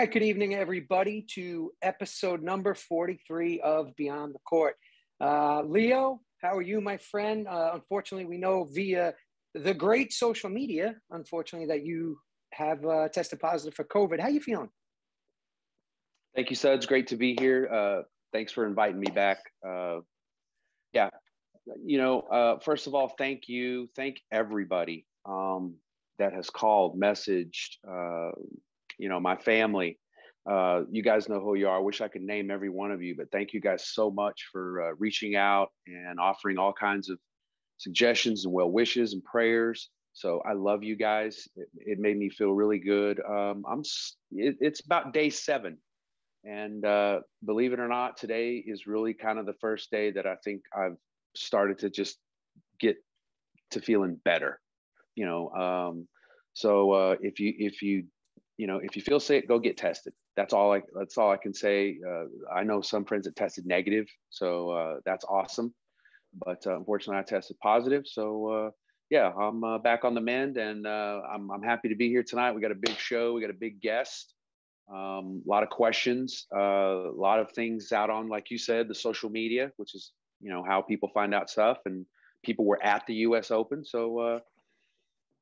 Right, good evening, everybody, to episode number 43 of Beyond the Court. Uh, Leo, how are you, my friend? Uh, unfortunately, we know via the great social media, unfortunately, that you have uh, tested positive for COVID. How are you feeling? Thank you, Suds. Great to be here. Uh, thanks for inviting me back. Uh, yeah, you know, uh, first of all, thank you. Thank everybody um, that has called, messaged, you know, my family. Uh, you guys know who you are. I wish I could name every one of you, but thank you guys so much for uh, reaching out and offering all kinds of suggestions and well wishes and prayers. So I love you guys. It, it made me feel really good. Um, I'm. It, it's about day seven, and uh, believe it or not, today is really kind of the first day that I think I've started to just get to feeling better. You know, um, so uh, if you if you you know, if you feel sick, go get tested. That's all I. That's all I can say. Uh, I know some friends that tested negative, so uh, that's awesome. But uh, unfortunately, I tested positive. So uh, yeah, I'm uh, back on the mend, and uh, I'm I'm happy to be here tonight. We got a big show. We got a big guest. Um, a lot of questions. a lot of things out on, like you said, the social media, which is you know how people find out stuff, and people were at the U.S. Open. So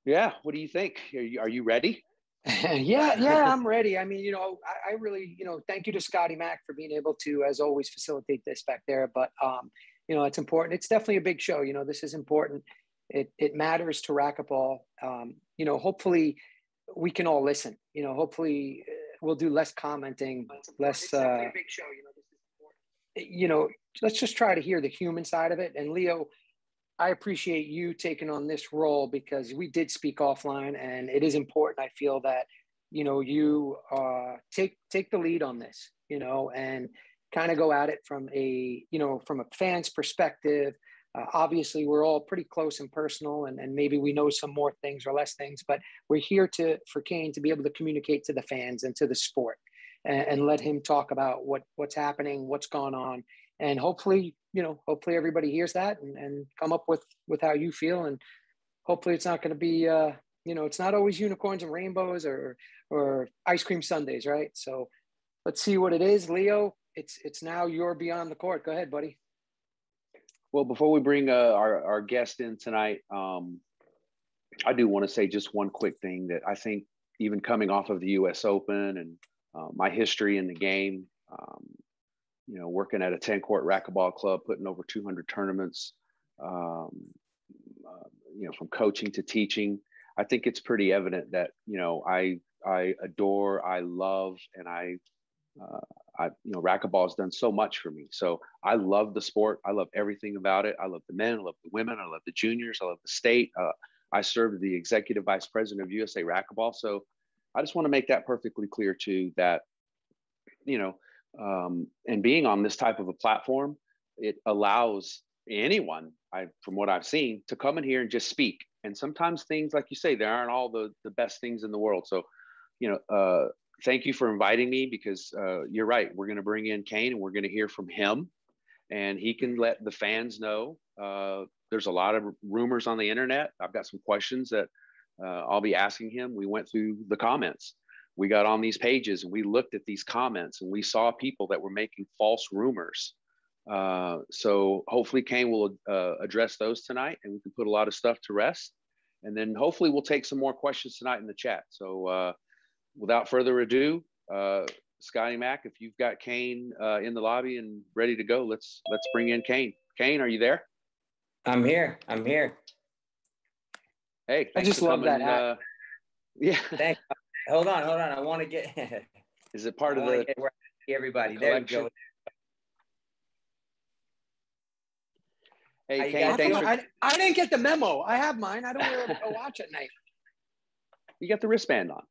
yeah, what do you think? Are you, are you ready? yeah, yeah, I'm ready. I mean, you know, I, I, really, you know, thank you to Scotty Mack for being able to, as always, facilitate this back there. But um, you know, it's important. It's definitely a big show. You know, this is important. It it matters to racquetball. Um, you know, hopefully we can all listen. You know, hopefully uh, we'll do less commenting, less. Uh, big show. You know, this is important. You know, let's just try to hear the human side of it. And Leo, I appreciate you taking on this role because we did speak offline, and it is important. I feel that you know you uh, take take the lead on this, you know, and kind of go at it from a you know from a fan's perspective. Uh, obviously, we're all pretty close and personal, and, and maybe we know some more things or less things, but we're here to for Kane to be able to communicate to the fans and to the sport, and, and let him talk about what what's happening, what's gone on, and hopefully you know hopefully everybody hears that and, and come up with with how you feel. And hopefully it's not going to be uh you know it's not always unicorns and rainbows or or ice cream sundaes right? So let's see what it is. Leo it's it's now you're beyond the court. Go ahead buddy. Well before we bring uh, our our guest in tonight um i do want to say just one quick thing that i think even coming off of the us open and uh, my history in the game um, you know, working at a 10 court racquetball club, putting over 200 tournaments, um, uh, you know, from coaching to teaching. I think it's pretty evident that, you know, I, I adore, I love, and I, uh, I, you know, racquetball has done so much for me. So I love the sport. I love everything about it. I love the men. I love the women. I love the juniors. I love the state. Uh, I served the executive vice president of USA Racquetball. So I just want to make that perfectly clear too that, you know, um, and being on this type of a platform, it allows anyone, I, from what I've seen, to come in here and just speak. And sometimes things, like you say, there aren't all the, the best things in the world. So, you know, uh, thank you for inviting me because uh, you're right. We're going to bring in Kane and we're going to hear from him and he can let the fans know. Uh, there's a lot of rumors on the internet. I've got some questions that uh, I'll be asking him. We went through the comments we got on these pages and we looked at these comments and we saw people that were making false rumors. Uh, so hopefully Kane will uh, address those tonight and we can put a lot of stuff to rest. And then hopefully we'll take some more questions tonight in the chat. So uh, without further ado, uh, Scotty Mack, if you've got Kane uh, in the lobby and ready to go, let's let's bring in Kane. Kane, are you there? I'm here. I'm here. Hey, I just love coming, that. Uh, yeah. Thanks hold on, hold on. I want to get. Is it part of the everybody? The there we go. Hey, Kane, thanks for... I, I, didn't get the memo. I have mine. I don't wear a watch at night. You got the wristband on.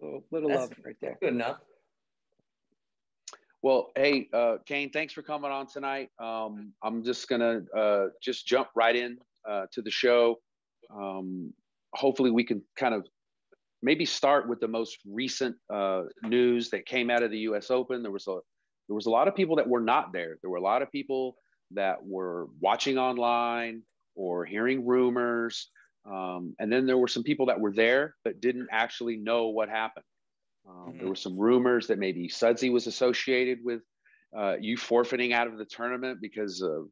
Little, little love right there. Good enough. Well, hey, uh, Kane, thanks for coming on tonight. Um, I'm just gonna uh, just jump right in uh, to the show. Um, hopefully, we can kind of maybe start with the most recent uh, news that came out of the U.S. Open. There was a there was a lot of people that were not there. There were a lot of people that were watching online or hearing rumors, um, and then there were some people that were there but didn't actually know what happened. Um, mm-hmm. There were some rumors that maybe Sudsy was associated with uh, you forfeiting out of the tournament because of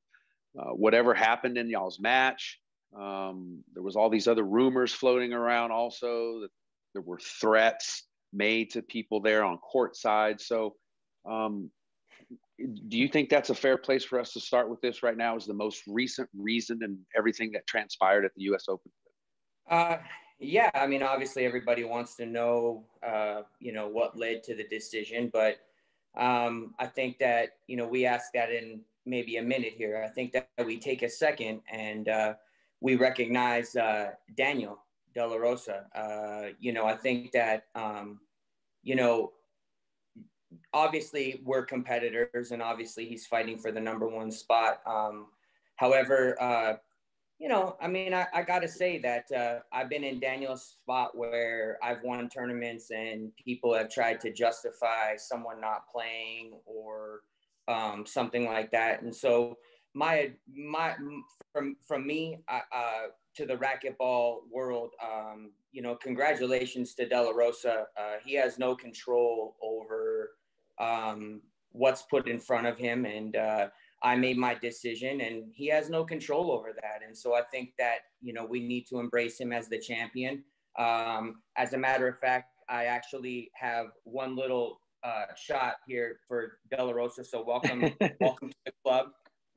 uh, whatever happened in y'all's match. Um, there was all these other rumors floating around also that there were threats made to people there on court side. So, um, do you think that's a fair place for us to start with this right now? Is the most recent reason and everything that transpired at the U.S. Open? Uh, yeah, I mean, obviously everybody wants to know, uh, you know, what led to the decision, but um, I think that you know we ask that in maybe a minute here. I think that we take a second and uh, we recognize uh, Daniel De La Rosa. Uh, you know, I think that um, you know obviously we're competitors and obviously he's fighting for the number one spot. Um, however, uh, you know, I mean, I, I got to say that uh, I've been in Daniel's spot where I've won tournaments and people have tried to justify someone not playing or um, something like that. And so my my from from me uh, to the racquetball world, um, you know, congratulations to De La Rosa. Uh, he has no control over um, what's put in front of him. And uh, I made my decision, and he has no control over that. And so I think that, you know, we need to embrace him as the champion. Um, as a matter of fact, I actually have one little uh, shot here for De La Rosa. So welcome, welcome to the club.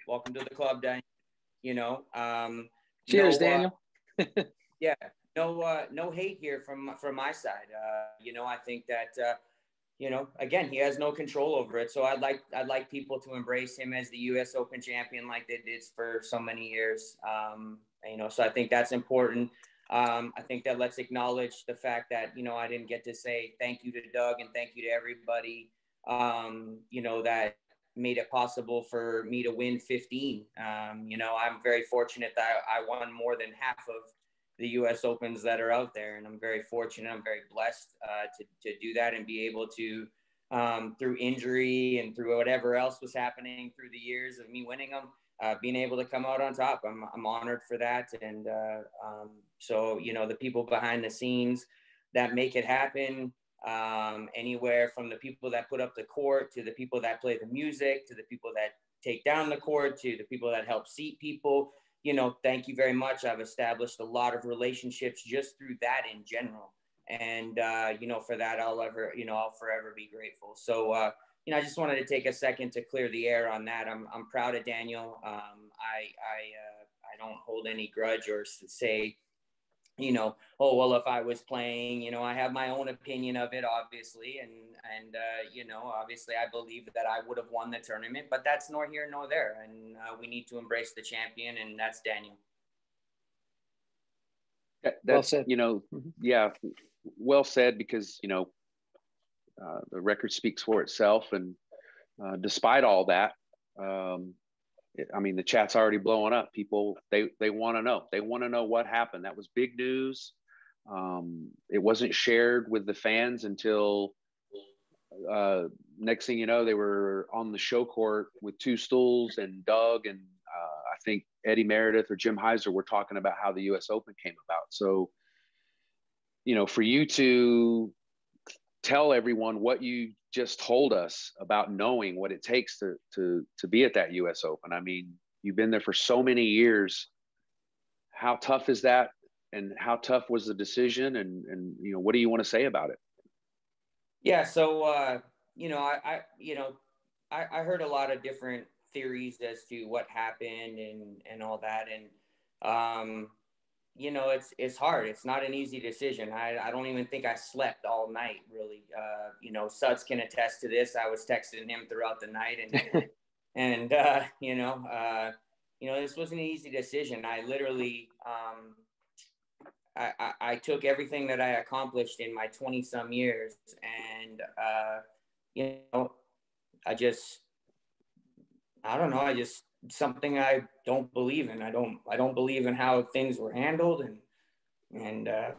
Welcome to the club, Daniel. You know, um, cheers, no, uh, Daniel. yeah, no, uh, no hate here from from my side. Uh, you know, I think that uh, you know, again, he has no control over it. So I'd like I'd like people to embrace him as the U.S. Open champion, like they did for so many years. Um, you know, so I think that's important. Um, I think that let's acknowledge the fact that you know I didn't get to say thank you to Doug and thank you to everybody. Um, you know that made it possible for me to win 15. Um, you know, I'm very fortunate that I, I won more than half of the U.S. Opens that are out there, and I'm very fortunate. I'm very blessed uh, to to do that and be able to, um, through injury and through whatever else was happening through the years of me winning them, uh, being able to come out on top. I'm I'm honored for that, and uh, um, so you know the people behind the scenes that make it happen. Um, anywhere from the people that put up the court to the people that play the music to the people that take down the court to the people that help seat people you know, thank you very much. I've established a lot of relationships just through that in general. And, uh, you know, for that, I'll ever, you know, I'll forever be grateful. So, uh, you know, I just wanted to take a second to clear the air on that. I'm, I'm proud of Daniel. Um, I, I, uh, I don't hold any grudge or say, you know, oh well, if I was playing, you know, I have my own opinion of it, obviously, and and uh, you know, obviously, I believe that I would have won the tournament, but that's nor here nor there, and uh, we need to embrace the champion, and that's Daniel. That, that's well said. you know, mm-hmm. yeah, well said because you know, uh, the record speaks for itself, and uh, despite all that, um, I mean, the chat's already blowing up. People they they want to know. They want to know what happened. That was big news. Um, it wasn't shared with the fans until uh, next thing you know, they were on the show court with two stools and Doug and uh, I think Eddie Meredith or Jim Hiser were talking about how the U.S. Open came about. So, you know, for you to tell everyone what you just told us about knowing what it takes to to to be at that US Open. I mean, you've been there for so many years. How tough is that? And how tough was the decision? And and you know, what do you want to say about it? Yeah, so uh, you know, I, I you know, I, I heard a lot of different theories as to what happened and and all that. And um, you know, it's it's hard. It's not an easy decision. I, I don't even think I slept all night really. Uh, you know, Suds can attest to this. I was texting him throughout the night and and uh, you know, uh, you know, this was an easy decision. I literally um, I, I, I took everything that I accomplished in my 20 some years and uh, you know, I just I don't know, I just something I don't believe in. I don't I don't believe in how things were handled and and uh,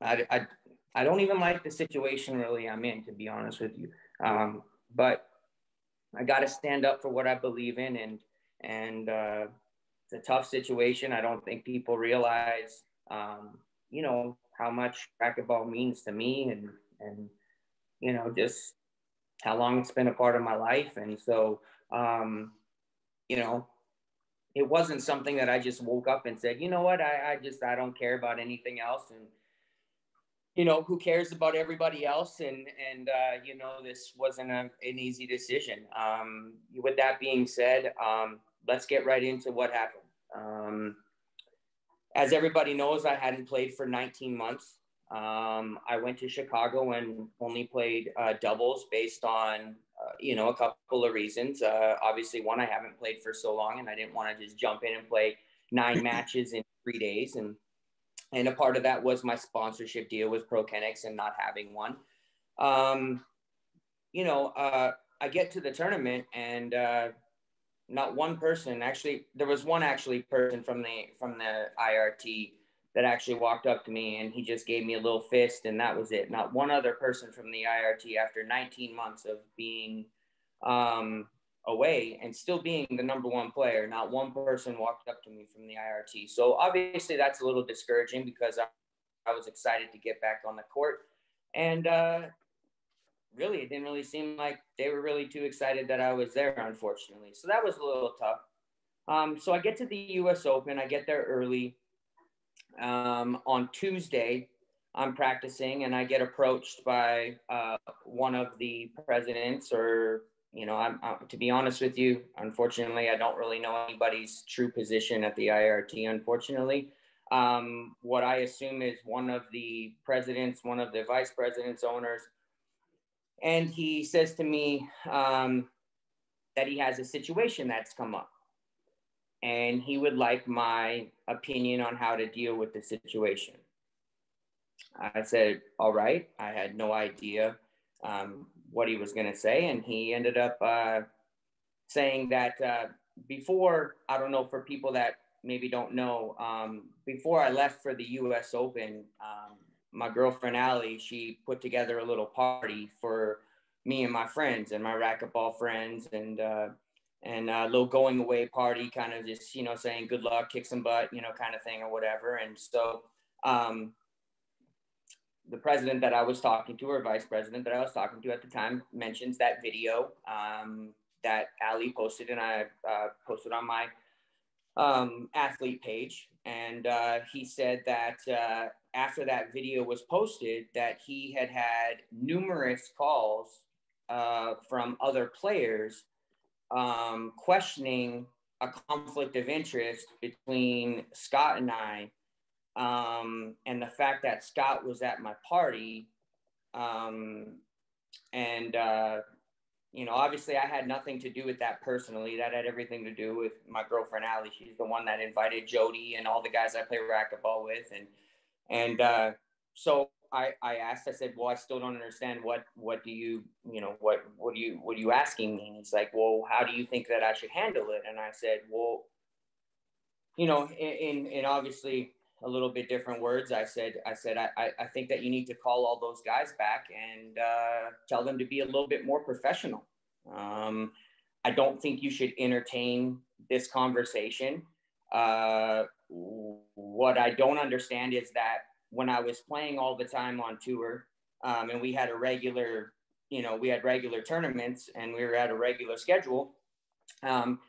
I, I I don't even like the situation really I'm in to be honest with you. Um, but I got to stand up for what I believe in and and uh, it's a tough situation. I don't think people realize um, you know how much racquetball means to me and and you know just how long it's been a part of my life and so um you know it wasn't something that i just woke up and said you know what? I, I just i don't care about anything else. And you know who cares about everybody else? And and uh, you know this wasn't a, an easy decision. Um, with that being said um, let's get right into what happened. Um, as everybody knows, I hadn't played for 19 months. Um, I went to Chicago and only played uh, doubles based on, you know, a couple of reasons. Uh, obviously, one, I haven't played for so long, and I didn't want to just jump in and play nine matches in three days. And and a part of that was my sponsorship deal with ProKennex and not having one. Um, you know, uh, I get to the tournament and uh, not one person actually there was one actually person from the from the IRT that actually walked up to me and he just gave me a little fist and that was it not one other person from the IRT after 19 months of being um, away and still being the number one player not one person walked up to me from the IRT so obviously that's a little discouraging because I, I was excited to get back on the court and uh, really, it didn't really seem like they were really too excited that I was there, unfortunately. So that was a little tough. Um, so I get to the U.S. Open. I get there early. Um, on Tuesday, I'm practicing, and I get approached by uh, one of the presidents, or you know, I'm, I'm, to be honest with you, unfortunately, I don't really know anybody's true position at the IRT. Unfortunately, um, what I assume is one of the presidents, one of the vice presidents, owners and he says to me um, that he has a situation that's come up and he would like my opinion on how to deal with the situation. I said, All right. I had no idea um, what he was going to say. And he ended up uh, saying that uh, before, I don't know, for people that maybe don't know, um, before I left for the US Open, um, my girlfriend Allie, she put together a little party for me and my friends and my racquetball friends and uh, and a little going away party, kind of just you know saying good luck, kick some butt, you know, kind of thing or whatever. And so um, the president that I was talking to, or vice president that I was talking to at the time, mentions that video um, that Ali posted, and I uh, posted on my um, athlete page. And uh, he said that uh, after that video was posted, that he had had numerous calls uh, from other players um, questioning a conflict of interest between Scott and I, um, and the fact that Scott was at my party. Um, and, uh, you know, obviously I had nothing to do with that personally. That had everything to do with my girlfriend, Allie. She's the one that invited Jody and all the guys I play racquetball with. And, and uh, so I, I asked, I said, well, I still don't understand what, what do you, you know, what, what do you, what are you asking me? And he's like, well, how do you think that I should handle it? And I said, well, you know, in, in obviously a little bit different words, I said, I said, I, I think that you need to call all those guys back and uh, tell them to be a little bit more professional. Um, I don't think you should entertain this conversation. Uh, what I don't understand is that when I was playing all the time on tour, um, and we had a regular, you know, we had regular tournaments and we were at a regular schedule. Um,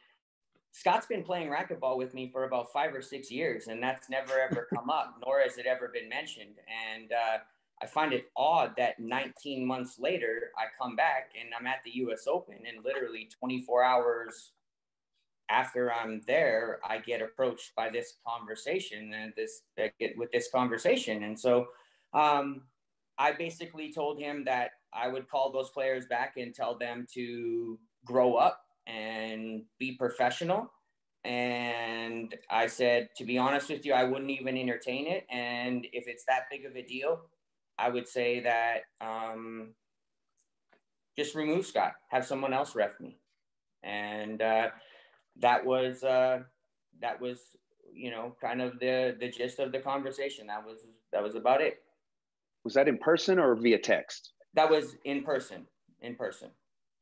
Scott's been playing racquetball with me for about five or six years, and that's never ever come up, nor has it ever been mentioned. And uh, I find it odd that 19 months later, I come back and I'm at the U.S. Open, and literally 24 hours after I'm there, I get approached by this conversation and this I get with this conversation. And so um, I basically told him that I would call those players back and tell them to grow up and be professional. And I said, to be honest with you, I wouldn't even entertain it. And if it's that big of a deal, I would say that um, just remove Scott, have someone else ref me. And uh, that was uh, that was you know kind of the the gist of the conversation. That was that was about it. Was that in person or via text? That was in person. In person.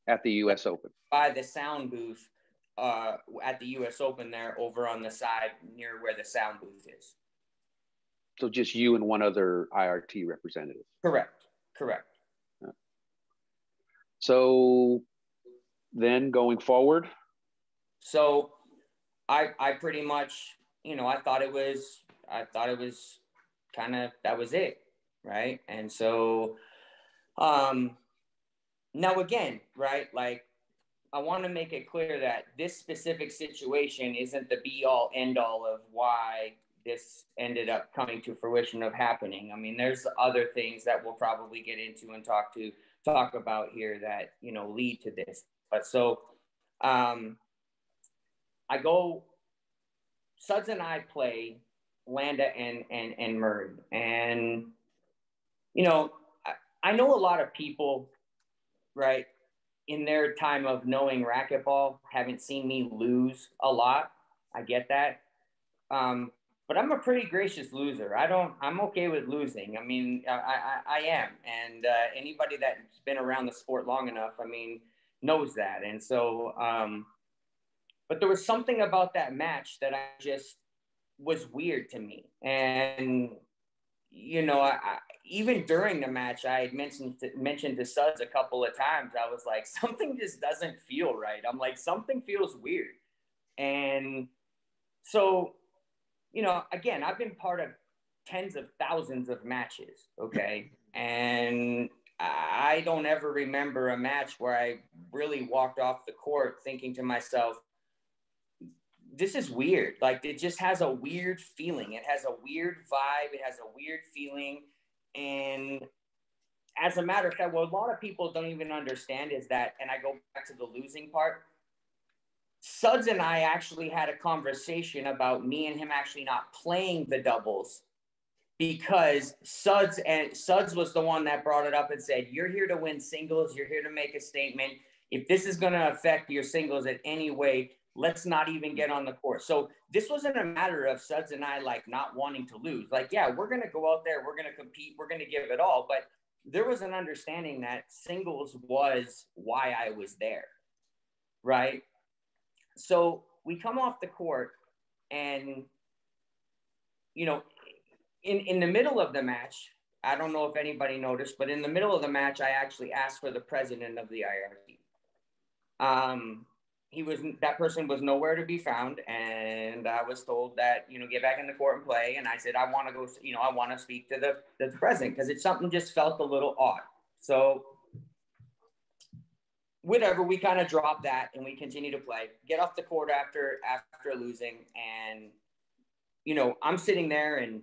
At the U.S. Open. By the sound booth uh, at the U.S. Open there, over on the side near where the sound booth is. So just you and one other IRT representative. Correct. Correct. So then going forward. So I I pretty much you know I thought it was I thought it was kind of that was it right and so um now again right like I want to make it clear that this specific situation isn't the be all end all of why this ended up coming to fruition of happening. I mean, there's other things that we'll probably get into and talk to talk about here that you know lead to this. But so um, I go. Suds and I play Landa and and and Murray, and you know I, I know a lot of people, right? in their time of knowing racquetball, haven't seen me lose a lot. I get that. Um, but I'm a pretty gracious loser. I don't, I'm okay with losing. I mean, I, I, I am. And uh, anybody that's been around the sport long enough, I mean, knows that. And so, um, but there was something about that match that I just was weird to me. And, you know, I, even during the match, I had mentioned to, mentioned to Suds a couple of times. I was like, something just doesn't feel right. I'm like, something feels weird, and so, you know, again, I've been part of tens of thousands of matches. Okay, and I don't ever remember a match where I really walked off the court thinking to myself, this is weird. Like it just has a weird feeling. It has a weird vibe. It has a weird feeling. And as a matter of fact, what a lot of people don't even understand is that, and I go back to the losing part. Suds and I actually had a conversation about me and him actually not playing the doubles because Suds and Suds was the one that brought it up and said, You're here to win singles, you're here to make a statement. If this is going to affect your singles in any way, let's not even get on the court. So this wasn't a matter of Suds and I like not wanting to lose. Like, yeah, we're going to go out there, we're going to compete, we're going to give it all. But there was an understanding that singles was why I was there. Right. So we come off the court and, you know, in, in the middle of the match, I don't know if anybody noticed, but in the middle of the match, I actually asked for the president of the IRT. Um, he was that person was nowhere to be found and i was told that you know get back in the court and play and i said i want to go you know i want to speak to the, the president because it's something just felt a little odd. So whatever we kind of drop that and we continue to play. Get off the court after after losing and you know i'm sitting there and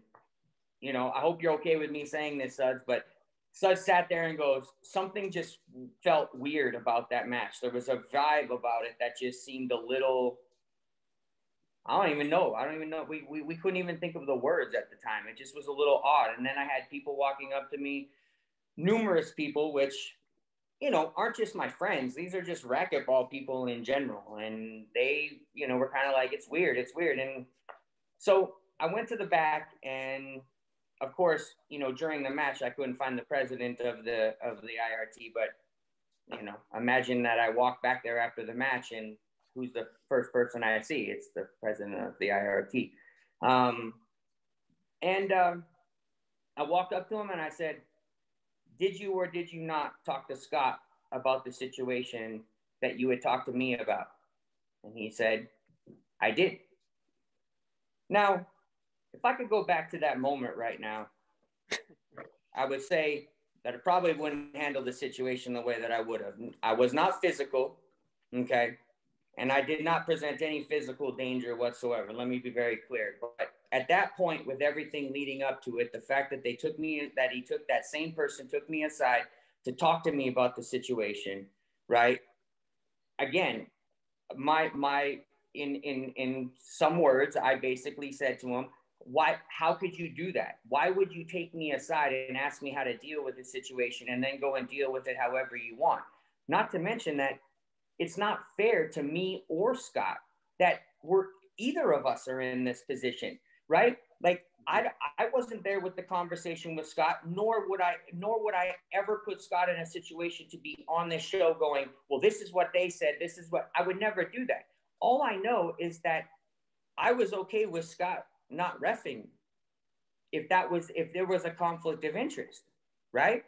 you know i hope you're okay with me saying this suds but so I sat there and goes, something just felt weird about that match. There was a vibe about it that just seemed a little, I don't even know. I don't even know. We, we, we couldn't even think of the words at the time. It just was a little odd. And then I had people walking up to me, numerous people, which, you know, aren't just my friends. These are just racquetball people in general. And they, you know, were kind of like, it's weird. It's weird. And so I went to the back and of course, you know, during the match, I couldn't find the president of the of the IRT, but you know, imagine that I walk back there after the match and who's the first person I see? It's the president of the IRT. Um, and um, I walked up to him and I said, "Did you or did you not talk to Scott about the situation that you had talked to me about?" And he said, "I did." Now, if I could go back to that moment right now, I would say that I probably wouldn't handle the situation the way that I would have. I was not physical, okay, and I did not present any physical danger whatsoever. Let me be very clear. But at that point, with everything leading up to it, the fact that they took me, that he took that same person, took me aside to talk to me about the situation, right? Again, my my in in in some words, I basically said to him, why how could you do that why would you take me aside and ask me how to deal with the situation and then go and deal with it however you want not to mention that it's not fair to me or scott that we're either of us are in this position right like I, I wasn't there with the conversation with Scott, nor would I, nor would I ever put Scott in a situation to be on this show going, well, this is what they said. This is what I would never do that. All I know is that I was okay with Scott not refing if that was if there was a conflict of interest, right?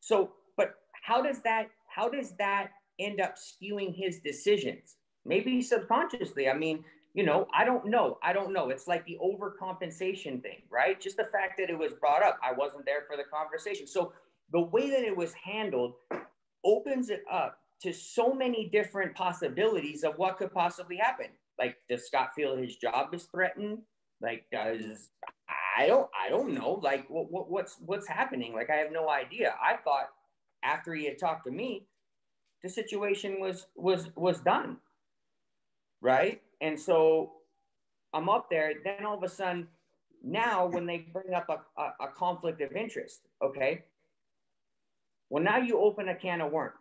So, but how does that how does that end up skewing his decisions? Maybe subconsciously. I mean, you know, I don't know. I don't know. It's like the overcompensation thing, right? Just the fact that it was brought up. I wasn't there for the conversation. So the way that it was handled opens it up to so many different possibilities of what could possibly happen. Like, does Scott feel his job is threatened? Like, does I don't I don't know. Like, what, what what's what's happening? Like, I have no idea. I thought after he had talked to me, the situation was was was done, right? And so I'm up there. Then all of a sudden, now when they bring up a, a, a conflict of interest, okay. Well, now you open a can of worms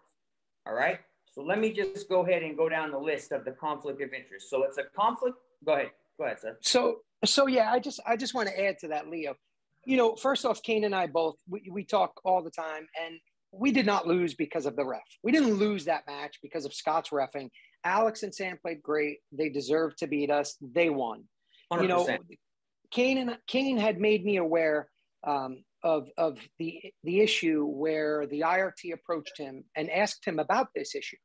all right. So let me just go ahead and go down the list of the conflict of interest. So it's a conflict. Go ahead. Go ahead, sir. So so yeah, I just I just want to add to that, Leo. You know, first off, Kane and I both we, we talk all the time, and we did not lose because of the ref. We didn't lose that match because of Scott's refing. Alex and Sam played great. They deserved to beat us. They won. 100%. You know, Kane and Kane had made me aware um, of, of the, the issue where the IRT approached him and asked him about this issue.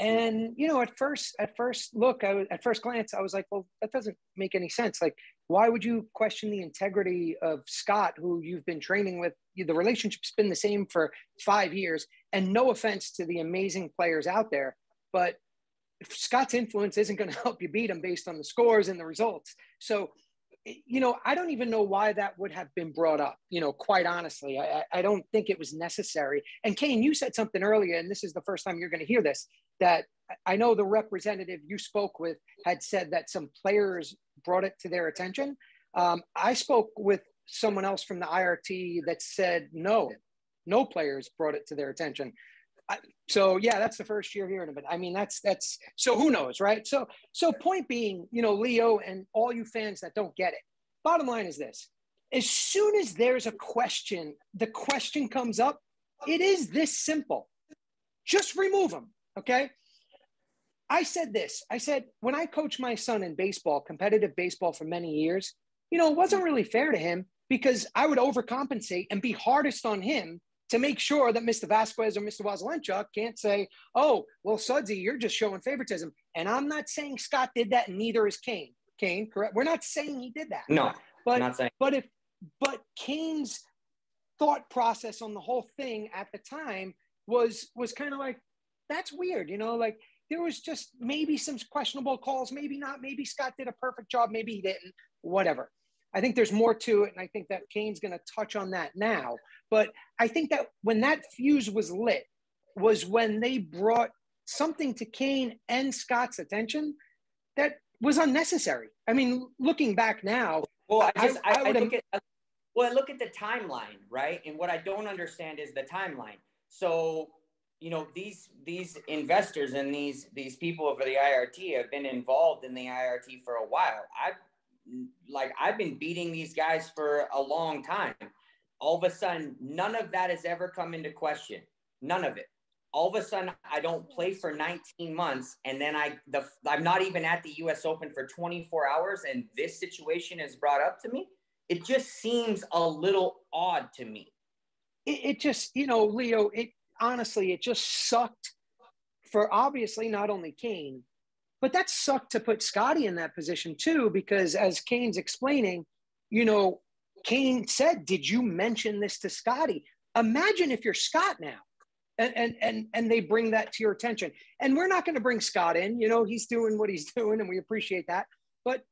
And, you know, at first, at first look, I at first glance, I was like, well, that doesn't make any sense. Like, why would you question the integrity of Scott, who you've been training with? The relationship's been the same for five years. And no offense to the amazing players out there, but Scott's influence isn't going to help you beat him based on the scores and the results. So you know, I don't even know why that would have been brought up. You know, quite honestly, I, I don't think it was necessary. And Kane, you said something earlier, and this is the first time you're going to hear this. That I know the representative you spoke with had said that some players brought it to their attention. Um, I spoke with someone else from the IRT that said no, no players brought it to their attention so yeah, that's the first year hearing of it. I mean, that's that's so who knows, right? So so point being, you know, Leo and all you fans that don't get it. Bottom line is this: as soon as there's a question, the question comes up. It is this simple. Just remove them. Okay. I said this. I said when I coached my son in baseball, competitive baseball for many years, you know, it wasn't really fair to him because I would overcompensate and be hardest on him to make sure that Mr. Vasquez or Mr. Waselenchuk can't say, oh, well, Sudsy, you're just showing favoritism. And I'm not saying Scott did that, and neither is Kane. Kane, correct? We're not saying he did that. No, but not saying. But if but Kane's thought process on the whole thing at the time was was kind of like that's weird, you know, like there was just maybe some questionable calls, maybe not, maybe Scott did a perfect job, maybe he didn't, whatever. I think there's more to it, and I think that Kane's going to touch on that now. But I think that when that fuse was lit was when they brought something to Kane and Scott's attention that was unnecessary. I mean, looking back now, well, I just I, I, I look at uh, well, I look at the timeline, right? And what I don't understand is the timeline. So, you know, these these investors and these these people over the IRT have been involved in the IRT for a while. I like I've been beating these guys for a long time all of a sudden, none of that has ever come into question. None of it. All of a sudden, I don't play for 19 months, and then I the I'm not even at the U.S. Open for 24 hours, and this situation is brought up to me. It just seems a little odd to me. It, it just, you know, Leo. It honestly, it just sucked for obviously not only Kane, but that sucked to put Scotty in that position too, because as Kane's explaining, you know, Kane said, Did you mention this to Scotty? Imagine if you're Scott now. And, and and and they bring that to your attention. And we're not going to bring Scott in. You know, he's doing what he's doing, and we appreciate that. But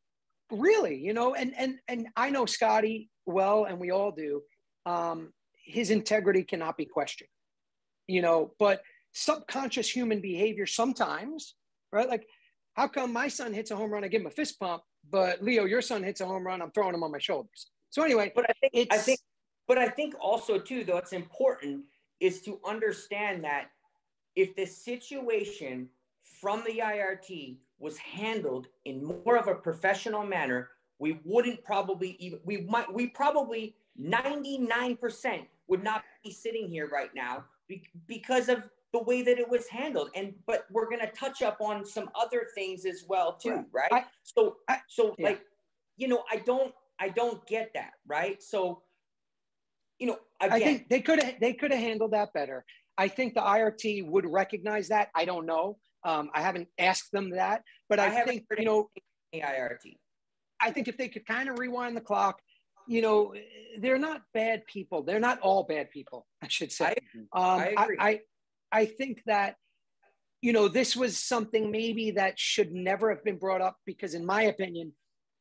really, you know, and and and I know Scotty well, and we all do. Um, his integrity cannot be questioned. You know, but subconscious human behavior sometimes, right? Like, how come my son hits a home run, I give him a fist pump, but Leo, your son hits a home run, I'm throwing him on my shoulders. So anyway, but I think it's, I think, but I think also too, though, it's important is to understand that if the situation from the IRT was handled in more of a professional manner, we wouldn't probably even we might we probably 99% would not be sitting here right now because of the way that it was handled and but we're going to touch up on some other things as well too right, I, so I, so yeah. like you know i don't I don't get that, right? So, you know, again, I think they could have they could have handled that better. I think the IRT would recognize that. I don't know. Um, I haven't asked them that, but I, I think you know the IRT. I think if they could kind of rewind the clock, you know, they're not bad people. They're not all bad people, I should say. I, um, I, I, I, think that you know this was something maybe that should never have been brought up because, in my opinion,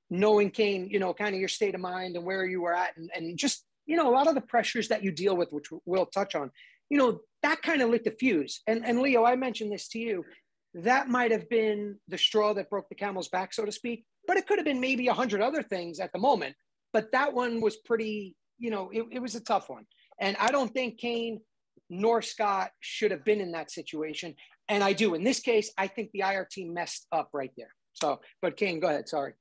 knowing Kane, you know, kind of your state of mind and where you were at, and, and just you know a lot of the pressures that you deal with, which we'll touch on, you know, that kind of lit the fuse. And and Leo, I mentioned this to you. That might have been the straw that broke the camel's back, so to speak. But it could have been maybe a hundred other things at the moment. But that one was pretty, you know, it, it was a tough one. And I don't think Kane nor Scott should have been in that situation. And I do. In this case, I think the IRT messed up right there. So, but Kane, go ahead. Sorry.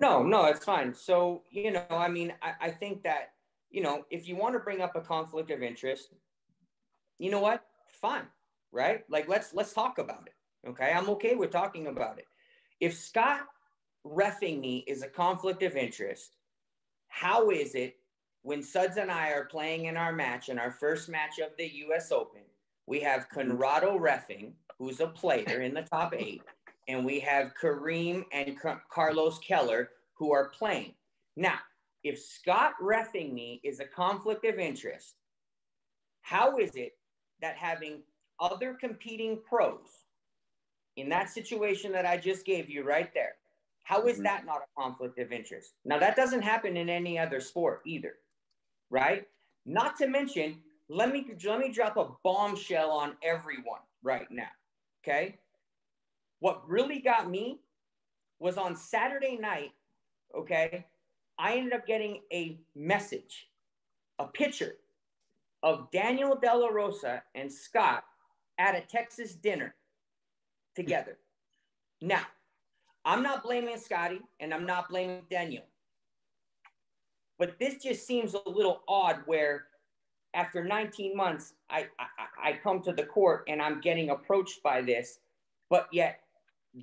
No, no, it's fine. So, you know, I mean, I, I think that, you know, if you want to bring up a conflict of interest, you know what? Fine. Right? Like let's let's talk about it. Okay. I'm okay with talking about it. If Scott refing me is a conflict of interest, how is it when Suds and I are playing in our match, in our first match of the US Open, we have Conrado refing, who's a player in the top eight, and we have Kareem and Carlos Keller, who are playing. Now, if Scott refing me is a conflict of interest, how is it that having other competing pros in that situation that I just gave you right there, how is mm-hmm. that not a conflict of interest? Now, that doesn't happen in any other sport either right? Not to mention, let me let me drop a bombshell on everyone right now. Okay. What really got me was on Saturday night, okay, I ended up getting a message, a picture of Daniel De La Rosa and Scott at a Texas dinner together. Now, I'm not blaming Scotty and I'm not blaming Daniel. But this just seems a little odd where after 19 months, I, I, I come to the court and I'm getting approached by this, but yet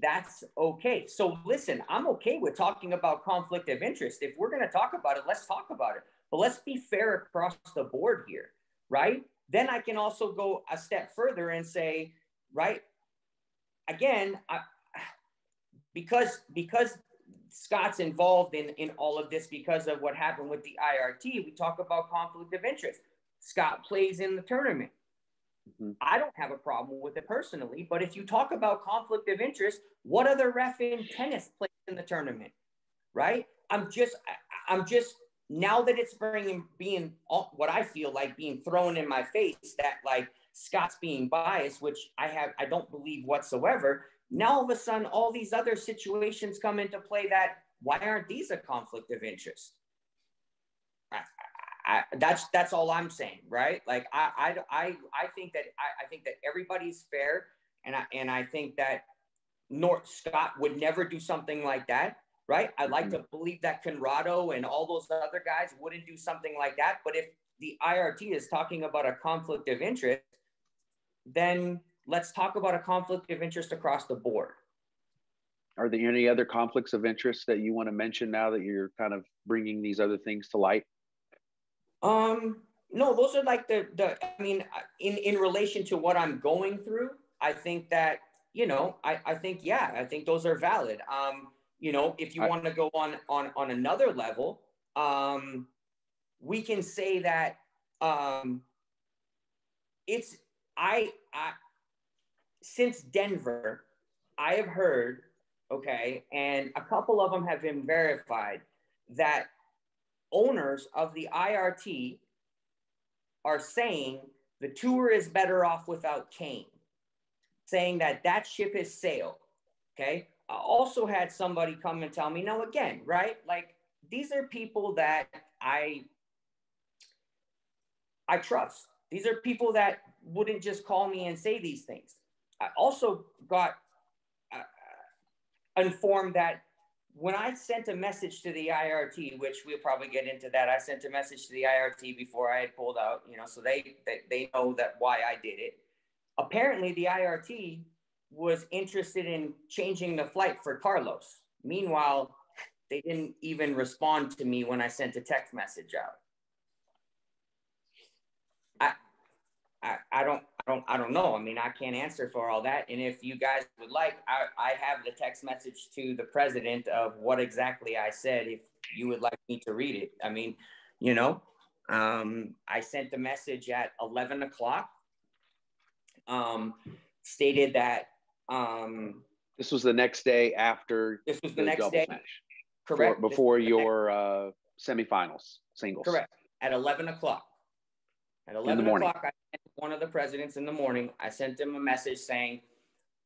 that's okay. So listen, I'm okay with talking about conflict of interest. If we're going to talk about it, let's talk about it. But let's be fair across the board here, right? Then I can also go a step further and say, right? Again, I, because because Scott's involved in, in all of this because of what happened with the IRT. We talk about conflict of interest. Scott plays in the tournament. Mm-hmm. I don't have a problem with it personally, but if you talk about conflict of interest, what other ref in tennis plays in the tournament? Right? I'm just, I'm just now that it's bringing being what I feel like being thrown in my face that like Scott's being biased, which I have, I don't believe whatsoever. Now, all of a sudden, all these other situations come into play that why aren't these a conflict of interest? I, I, that's that's all I'm saying, right? Like I I I, I think that I, I think that everybody's fair, and I and I think that North Scott would never do something like that, right? I'd like mm-hmm. to believe that Conrado and all those other guys wouldn't do something like that. But if the IRT is talking about a conflict of interest, then let's talk about a conflict of interest across the board. Are there any other conflicts of interest that you want to mention now that you're kind of bringing these other things to light? Um, no, those are like the the. I mean, in in relation to what I'm going through, I think that you know, I I think yeah, I think those are valid. Um, you know, if you want to go on on on another level, um, we can say that um, it's I I since Denver, I have heard, okay, and a couple of them have been verified that owners of the IRT are saying the tour is better off without Kane, saying that that ship has sailed. Okay. I also had somebody come and tell me, no, again, right? Like these are people that I I trust. These are people that wouldn't just call me and say these things. I also got uh, informed that when I sent a message to the IRT, which we'll probably get into that, I sent a message to the IRT before I had pulled out, you know, so they they, they know that why I did it. Apparently, the IRT was interested in changing the flight for Carlos. Meanwhile, they didn't even respond to me when I sent a text message out. I, I, I don't, I don't, I don't know. I mean, I can't answer for all that. And if you guys would like, I, I have the text message to the president of what exactly I said. If you would like me to read it, I mean, you know, um, I sent the message at 11 o'clock, um, stated that. Um, this was the next day after this was the, the next day. Match. Correct. For, before your uh, semifinals singles. Correct. At 11 o'clock. At 11 o'clock, I sent one of the presidents in the morning. I sent him a message saying,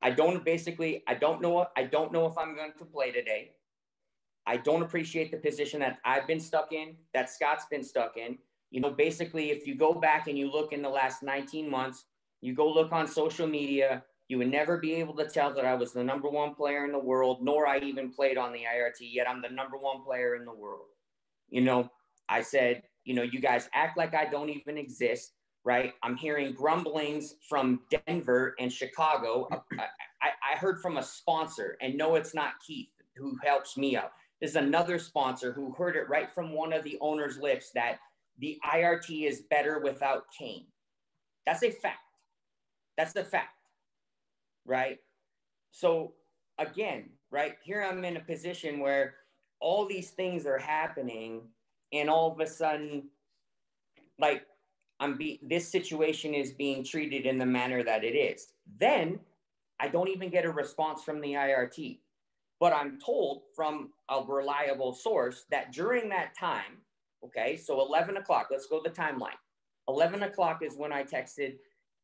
I don't basically, I don't know, I don't know if I'm going to play today. I don't appreciate the position that I've been stuck in, that Scott's been stuck in. You know, basically, if you go back and you look in the last 19 months, you go look on social media, you would never be able to tell that I was the number one player in the world, nor I even played on the IRT, yet I'm the number one player in the world. You know, I said, you know, you guys act like I don't even exist, right? I'm hearing grumblings from Denver and Chicago. Uh, I, I heard from a sponsor, and no, it's not Keith who helps me out. There's another sponsor who heard it right from one of the owner's lips that the IRT is better without Kane. That's a fact. That's the fact, right? So again, right here, I'm in a position where all these things are happening, and all of a sudden, like I'm be this situation is being treated in the manner that it is. Then I don't even get a response from the IRT. But I'm told from a reliable source that during that time, okay, so 11 o'clock, let's go the timeline. 11 o'clock is when I texted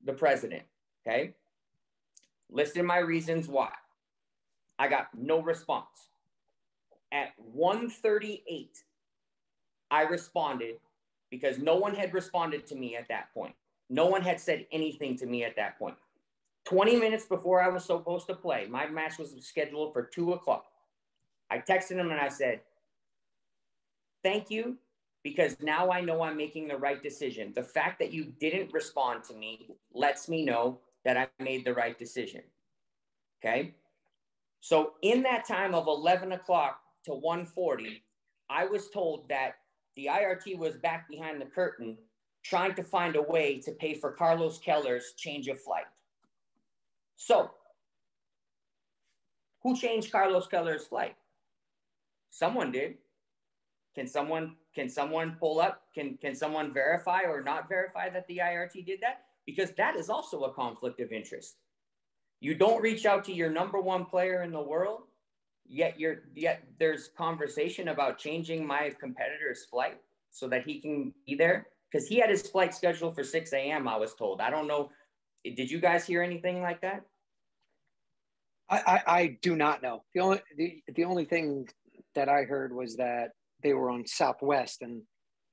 the president, okay? Listed my reasons why. I got no response. At 1:38, I responded because no one had responded to me at that point. No one had said anything to me at that point. 20 minutes before I was supposed to play, my match was scheduled for two o'clock. I texted him and I said, Thank you, because now I know I'm making the right decision. The fact that you didn't respond to me lets me know that I made the right decision. Okay. So in that time of 11 o'clock to 140, I was told that the IRT was back behind the curtain trying to find a way to pay for Carlos Keller's change of flight. So, who changed Carlos Keller's flight? Someone did. Can someone can someone pull up? Can can someone verify or not verify that the IRT did that? Because that is also a conflict of interest. You don't reach out to your number one player in the world, yet you're yet there's conversation about changing my competitor's flight so that he can be there because he had his flight scheduled for 6 a.m. I was told. I don't know. Did you guys hear anything like that? I, I, I do not know. The only the, the only thing that I heard was that they were on Southwest, and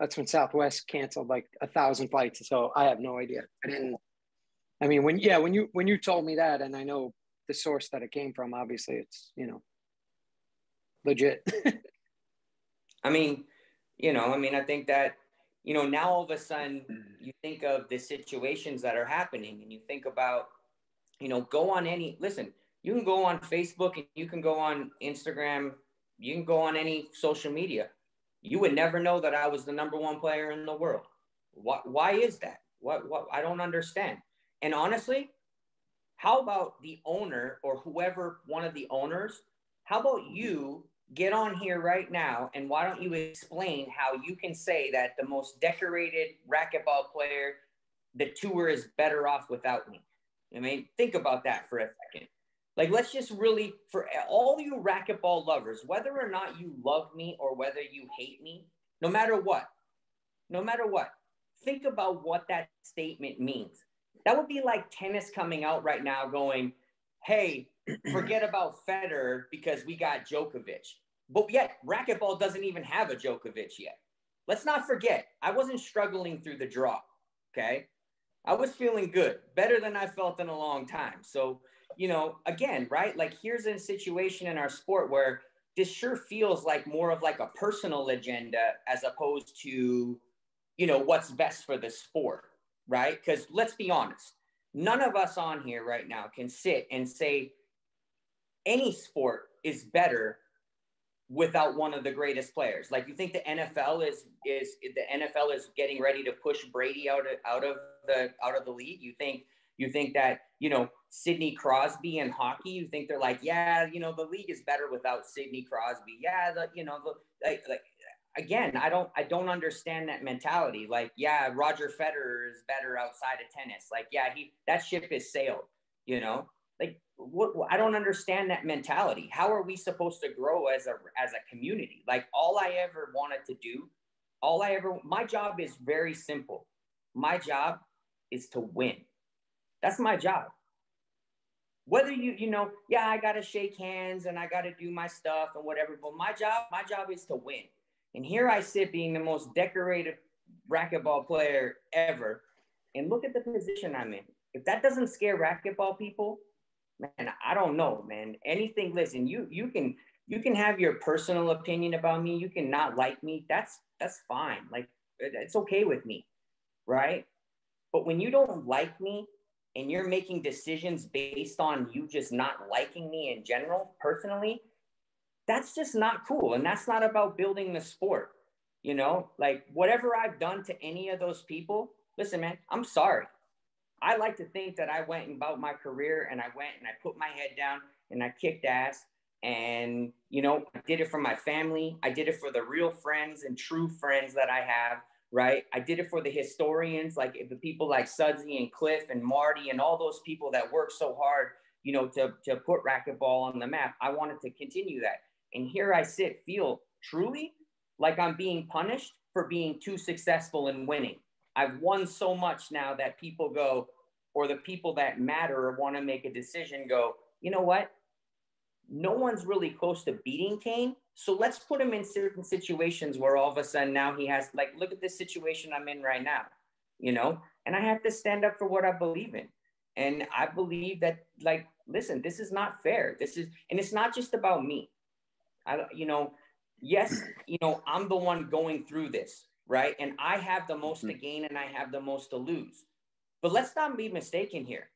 that's when Southwest canceled like a thousand flights. So I have no idea. I didn't. I mean, when yeah, when you when you told me that, and I know the source that it came from, obviously it's you know legit. I mean, you know, I mean, I think that you know now all of a sudden mm-hmm. you think of the situations that are happening, and you think about you know go on any listen you can go on Facebook and you can go on Instagram, you can go on any social media. You would never know that I was the number one player in the world. Why, why is that? What, what I don't understand. And honestly, how about the owner or whoever one of the owners? How about you get on here right now and why don't you explain how you can say that the most decorated racquetball player, the tour is better off without me? I mean, think about that for a second. Like, let's just really, for all you racquetball lovers, whether or not you love me or whether you hate me, no matter what, no matter what, think about what that statement means. That would be like tennis coming out right now going, hey, forget about Federer because we got Djokovic. But yet, racquetball doesn't even have a Djokovic yet. Let's not forget, I wasn't struggling through the draw. Okay. I was feeling good, better than I felt in a long time. So, you know, again, right? Like here's a situation in our sport where this sure feels like more of like a personal agenda as opposed to, you know, what's best for the sport, right? Because let's be honest, none of us on here right now can sit and say any sport is better without one of the greatest players. Like you think the NFL is is the NFL is getting ready to push Brady out of out of the out of the league. You think you think that you know Sidney Crosby in hockey. You think they're like, yeah, you know, the league is better without Sidney Crosby. Yeah, the, you know, the, like, like again, I don't I don't understand that mentality. Like, yeah, Roger Federer is better outside of tennis. Like, yeah, he that ship is sailed. You know, like what, I don't understand that mentality. How are we supposed to grow as a as a community? Like, all I ever wanted to do, all I ever my job is very simple. My job is to win. That's my job. Whether you, you know, yeah, I gotta shake hands and I gotta do my stuff and whatever, but my job, my job is to win. And here I sit being the most decorated racquetball player ever. And look at the position I'm in. If that doesn't scare racquetball people, man, I don't know, man. Anything, listen, you you can you can have your personal opinion about me. You can not like me. That's that's fine. Like it's okay with me. Right. But when you don't like me and you're making decisions based on you just not liking me in general, personally, that's just not cool. And that's not about building the sport. You know, like whatever I've done to any of those people, listen, man, I'm sorry. I like to think that I went about my career and I went and I put my head down and I kicked ass. And, you know, I did it for my family. I did it for the real friends and true friends that I have, right? I did it for the historians, like the people like Sudsy and Cliff and Marty and all those people that work so hard, you know, to, to put racquetball on the map. I wanted to continue that. And here I sit, feel truly like I'm being punished for being too successful and winning. I've won so much now that people go, or the people that matter or want to make a decision go, you know what? No one's really close to beating Kane. So let's put him in certain situations where all of a sudden now he has, like, look at this situation I'm in right now, you know? And I have to stand up for what I believe in. And I believe that, like, listen, this is not fair. This is, and it's not just about me. I, you know, yes, you know, I'm the one going through this, right? And I have the most to mm-hmm. gain and I have the most to lose. But let's not be mistaken here.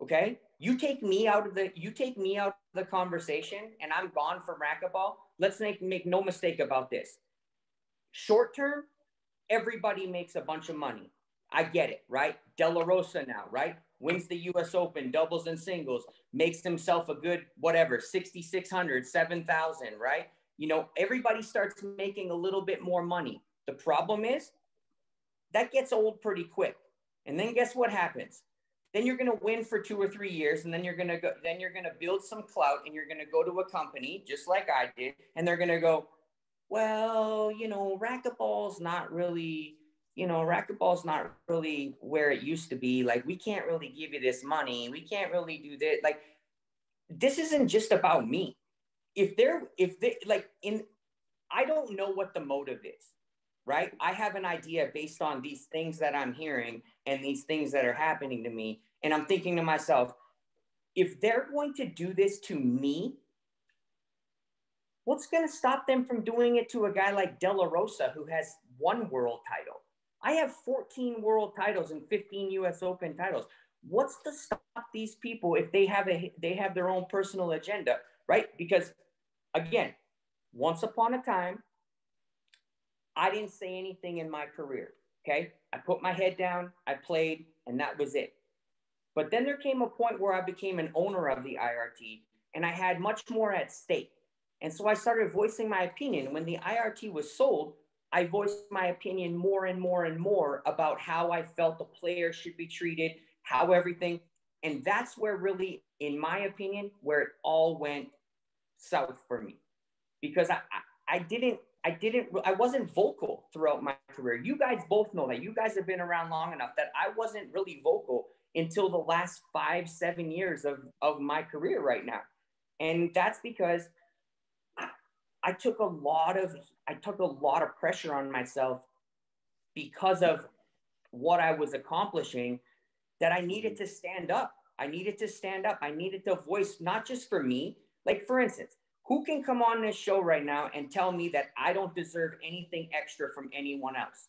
Okay. You take me out of the you take me out of the conversation and I'm gone from racquetball. Let's make make no mistake about this. Short term, everybody makes a bunch of money. I get it, right? De La Rosa now, right? Wins the US Open, doubles and singles, makes himself a good whatever, 6,600, 7,000, right? You know, everybody starts making a little bit more money. The problem is that gets old pretty quick. And then guess what happens? Then you're going to win for two or three years, and then you're going to go. Then you're going to build some clout, and you're going to go to a company just like I did, and they're going to go, well, you know, racquetball's not really, you know, racquetball's not really where it used to be. Like we can't really give you this money. We can't really do this. Like this isn't just about me. If they're if they like in, I don't know what the motive is right? I have an idea based on these things that I'm hearing and these things that are happening to me. And I'm thinking to myself, if they're going to do this to me, what's going to stop them from doing it to a guy like De La Rosa who has one world title? I have 14 world titles and 15 US Open titles. What's to stop these people if they have a they have their own personal agenda, right? Because again, once upon a time, I didn't say anything in my career. Okay. I put my head down, I played, and that was it. But then there came a point where I became an owner of the IRT and I had much more at stake. And so I started voicing my opinion. When the IRT was sold, I voiced my opinion more and more and more about how I felt the players should be treated, how everything. And that's where really, in my opinion, where it all went south for me. Because I, I, I didn't I didn't, I wasn't vocal throughout my career. You guys both know that. You guys have been around long enough that I wasn't really vocal until the last five, seven years of, of my career right now. And that's because I, I took a lot of, I took a lot of pressure on myself because of what I was accomplishing that I needed mm-hmm. to stand up. I needed to stand up. I needed to voice, not just for me. Like, for instance, who can come on this show right now and tell me that I don't deserve anything extra from anyone else?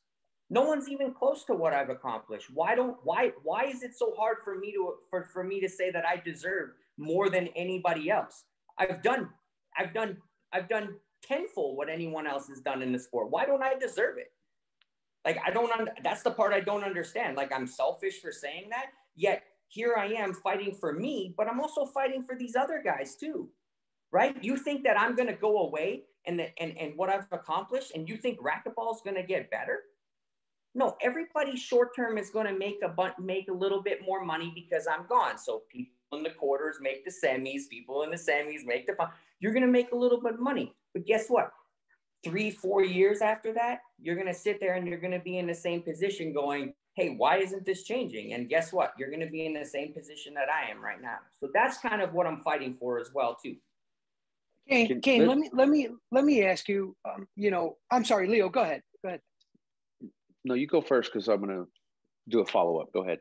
No one's even close to what I've accomplished. Why don't why why is it so hard for me to for, for me to say that I deserve more than anybody else? I've done I've done I've done tenfold what anyone else has done in the sport. Why don't I deserve it? Like I don't. Un- that's the part I don't understand. Like I'm selfish for saying that. Yet here I am fighting for me, but I'm also fighting for these other guys too, right? You think that I'm going to go away and the, and and what I've accomplished, and you think racquetball is going to get better? No, everybody short term is going to make a bu- make a little bit more money because I'm gone. So people in the quarters make the semis, people in the semis make the. Fun. You're going to make a little bit of money, but guess what? Three, four years after that, you're going to sit there and you're going to be in the same position, going, "Hey, why isn't this changing?" And guess what? You're going to be in the same position that I am right now. So that's kind of what I'm fighting for as well, too. Kane, Kane, let me let me let me ask you. Um, you know, I'm sorry, Leo. Go ahead. Go ahead. No, you go first because I'm going to do a follow up. Go ahead.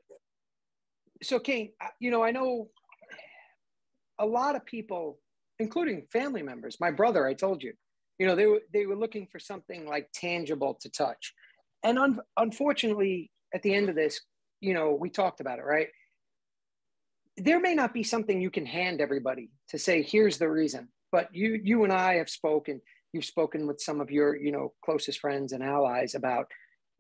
So, Kane, you know, I know a lot of people, including family members. My brother, I told you, you know, they were they were looking for something like tangible to touch, and un- unfortunately, at the end of this, you know, we talked about it, right? There may not be something you can hand everybody to say, here's the reason. But you you and I have spoken. You've spoken with some of your, you know, closest friends and allies about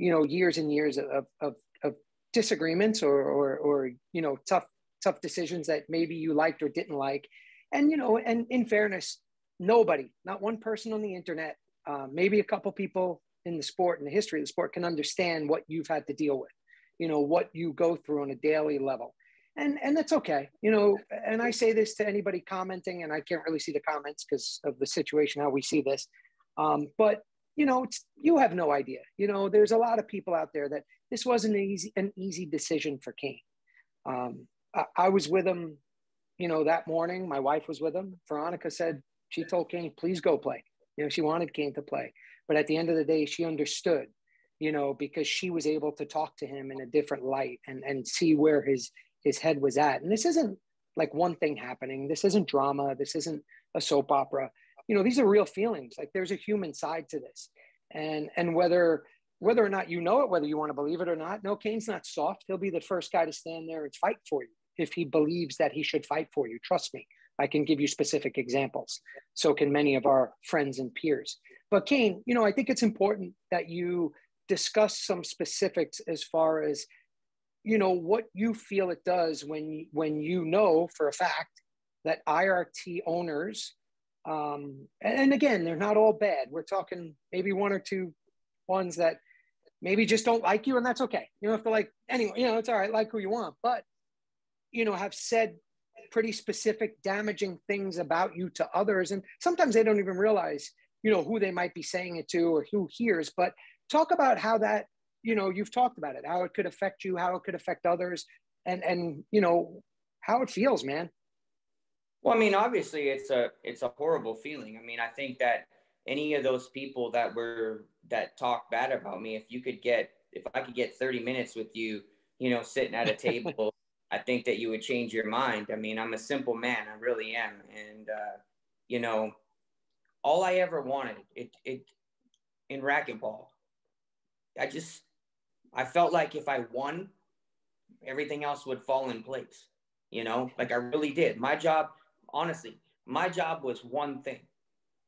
you know years and years of, of, of disagreements or, or, or you know tough tough decisions that maybe you liked or didn't like and you know and in fairness nobody not one person on the internet uh, maybe a couple people in the sport and the history of the sport can understand what you've had to deal with you know what you go through on a daily level and and that's okay you know and i say this to anybody commenting and i can't really see the comments because of the situation how we see this um, but you know, it's you have no idea. You know, there's a lot of people out there that this wasn't an easy, an easy decision for Kane. Um, I, I, was with him, you know, that morning. My wife was with him. Veronica said she told Kane, please go play. You know, she wanted Kane to play. But at the end of the day, she understood, you know, because she was able to talk to him in a different light and, and see where his his head was at. And this isn't like one thing happening. This isn't drama. This isn't a soap opera. You know these are real feelings. Like there's a human side to this. And and whether whether or not you know it whether you want to believe it or not no kane's not soft. He'll be the first guy to stand there and fight for you if he believes that he should fight for you. Trust me i can give you specific examples. So can many of our friends and peers. But kane you know i think it's important that you discuss some specifics as far as you know what you feel it does when when you know for a fact that irt owners um, and, again, they're not all bad. We're talking maybe one or two ones that maybe just don't like you, and that's okay. You don't have to like anyway. You know, it's all right. Like who you want, but you know, have said pretty specific, damaging things about you to others, and sometimes they don't even realize you know who they might be saying it to or who hears. But talk about how that you know you've talked about it, how it could affect you, how it could affect others, and and you know how it feels, man. Well, I mean, obviously, it's a it's a horrible feeling. I mean, I think that any of those people that were that talk bad about me, if you could get if I could get 30 minutes with you, you know, sitting at a table, I think that you would change your mind. I mean, I'm a simple man, I really am, and uh, you know, all I ever wanted it it in racquetball, I just I felt like if I won, everything else would fall in place. You know, like I really did. My job honestly, my job was one thing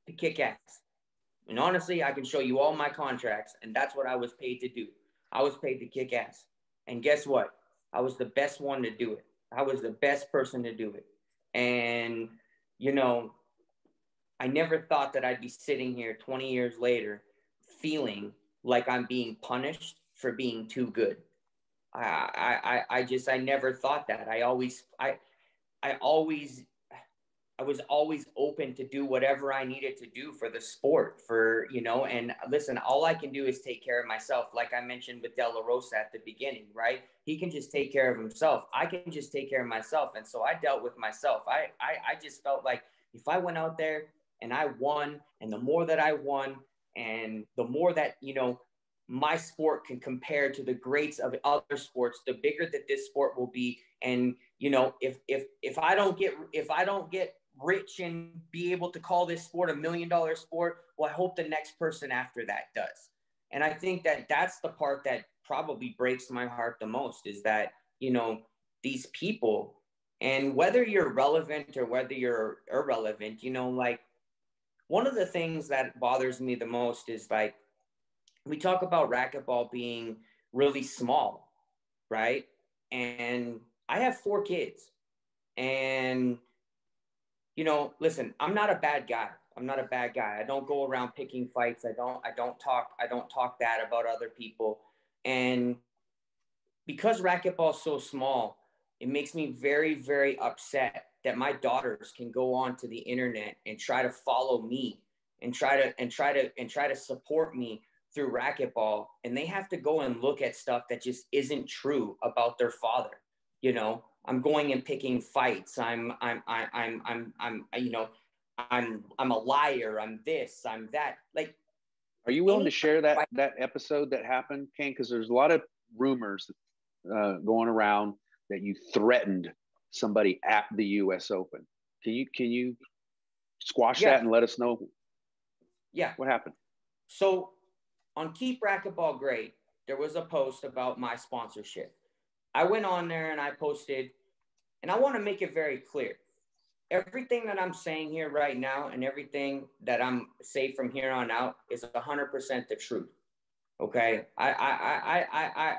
to kick ass. And honestly, I can show you all my contracts, and that's what I was paid to do. I was paid to kick ass. And guess what? I was the best one to do it. I was the best person to do it. And, you know, I never thought that I'd be sitting here 20 years later feeling like I'm being punished for being too good. I, I, I just, I never thought that. I always, I, I always I was always open to do whatever I needed to do for the sport, for, you know, and listen, all I can do is take care of myself. Like I mentioned with De La Rosa at the beginning, right? He can just take care of himself. I can just take care of myself. And so I dealt with myself. I, I, I just felt like if I went out there and I won, and the more that I won, and the more that, you know, my sport can compare to the greats of other sports, the bigger that this sport will be. And, you know, if, if, if I don't get, if I don't get rich and be able to call this sport a million dollar sport well i hope the next person after that does and i think that that's the part that probably breaks my heart the most is that you know these people and whether you're relevant or whether you're irrelevant you know like one of the things that bothers me the most is like we talk about racquetball being really small, right? And I have four kids. And, you know, listen, I'm not a bad guy. I'm not a bad guy. I don't go around picking fights. I don't, I don't talk, I don't talk bad about other people. And because racquetball is so small, it makes me very, very upset that my daughters can go onto the internet and try to follow me and try to and try to and try to support me through racquetball and they have to go and look at stuff that just isn't true about their father you know? I'm going and picking fights. I'm i'm i'm i'm i'm, I'm you know i'm i'm a liar. I'm this i'm that. Like are you willing to share that that episode that happened Ken? because there's a lot of rumors uh, going around that you threatened somebody at the us open. Can you can you squash yeah. that and let us know yeah. what happened? So on Keep Racquetball Great, there was a post about my sponsorship. I went on there and I posted, and I want to make it very clear. Everything that I'm saying here right now and everything that I'm say from here on out is 100% the truth. Okay. I, I, I, I, I,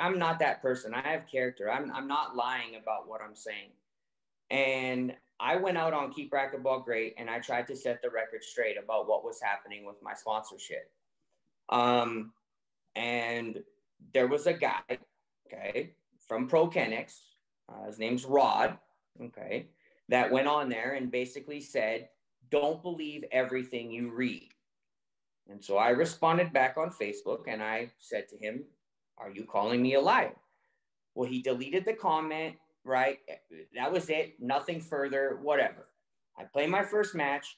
I'm not that person. I have character. I'm, I'm not lying about what I'm saying. And I went out on Keep Racquetball Great and I tried to set the record straight about what was happening with my sponsorship. Um, and there was a guy, okay, from ProKennex, uh, his name's Rod, okay, that went on there and basically said, don't believe everything you read. And so I responded back on Facebook and I said to him, Are you calling me a liar? Well, he deleted the comment, right? That was it, nothing further, whatever. I play my first match.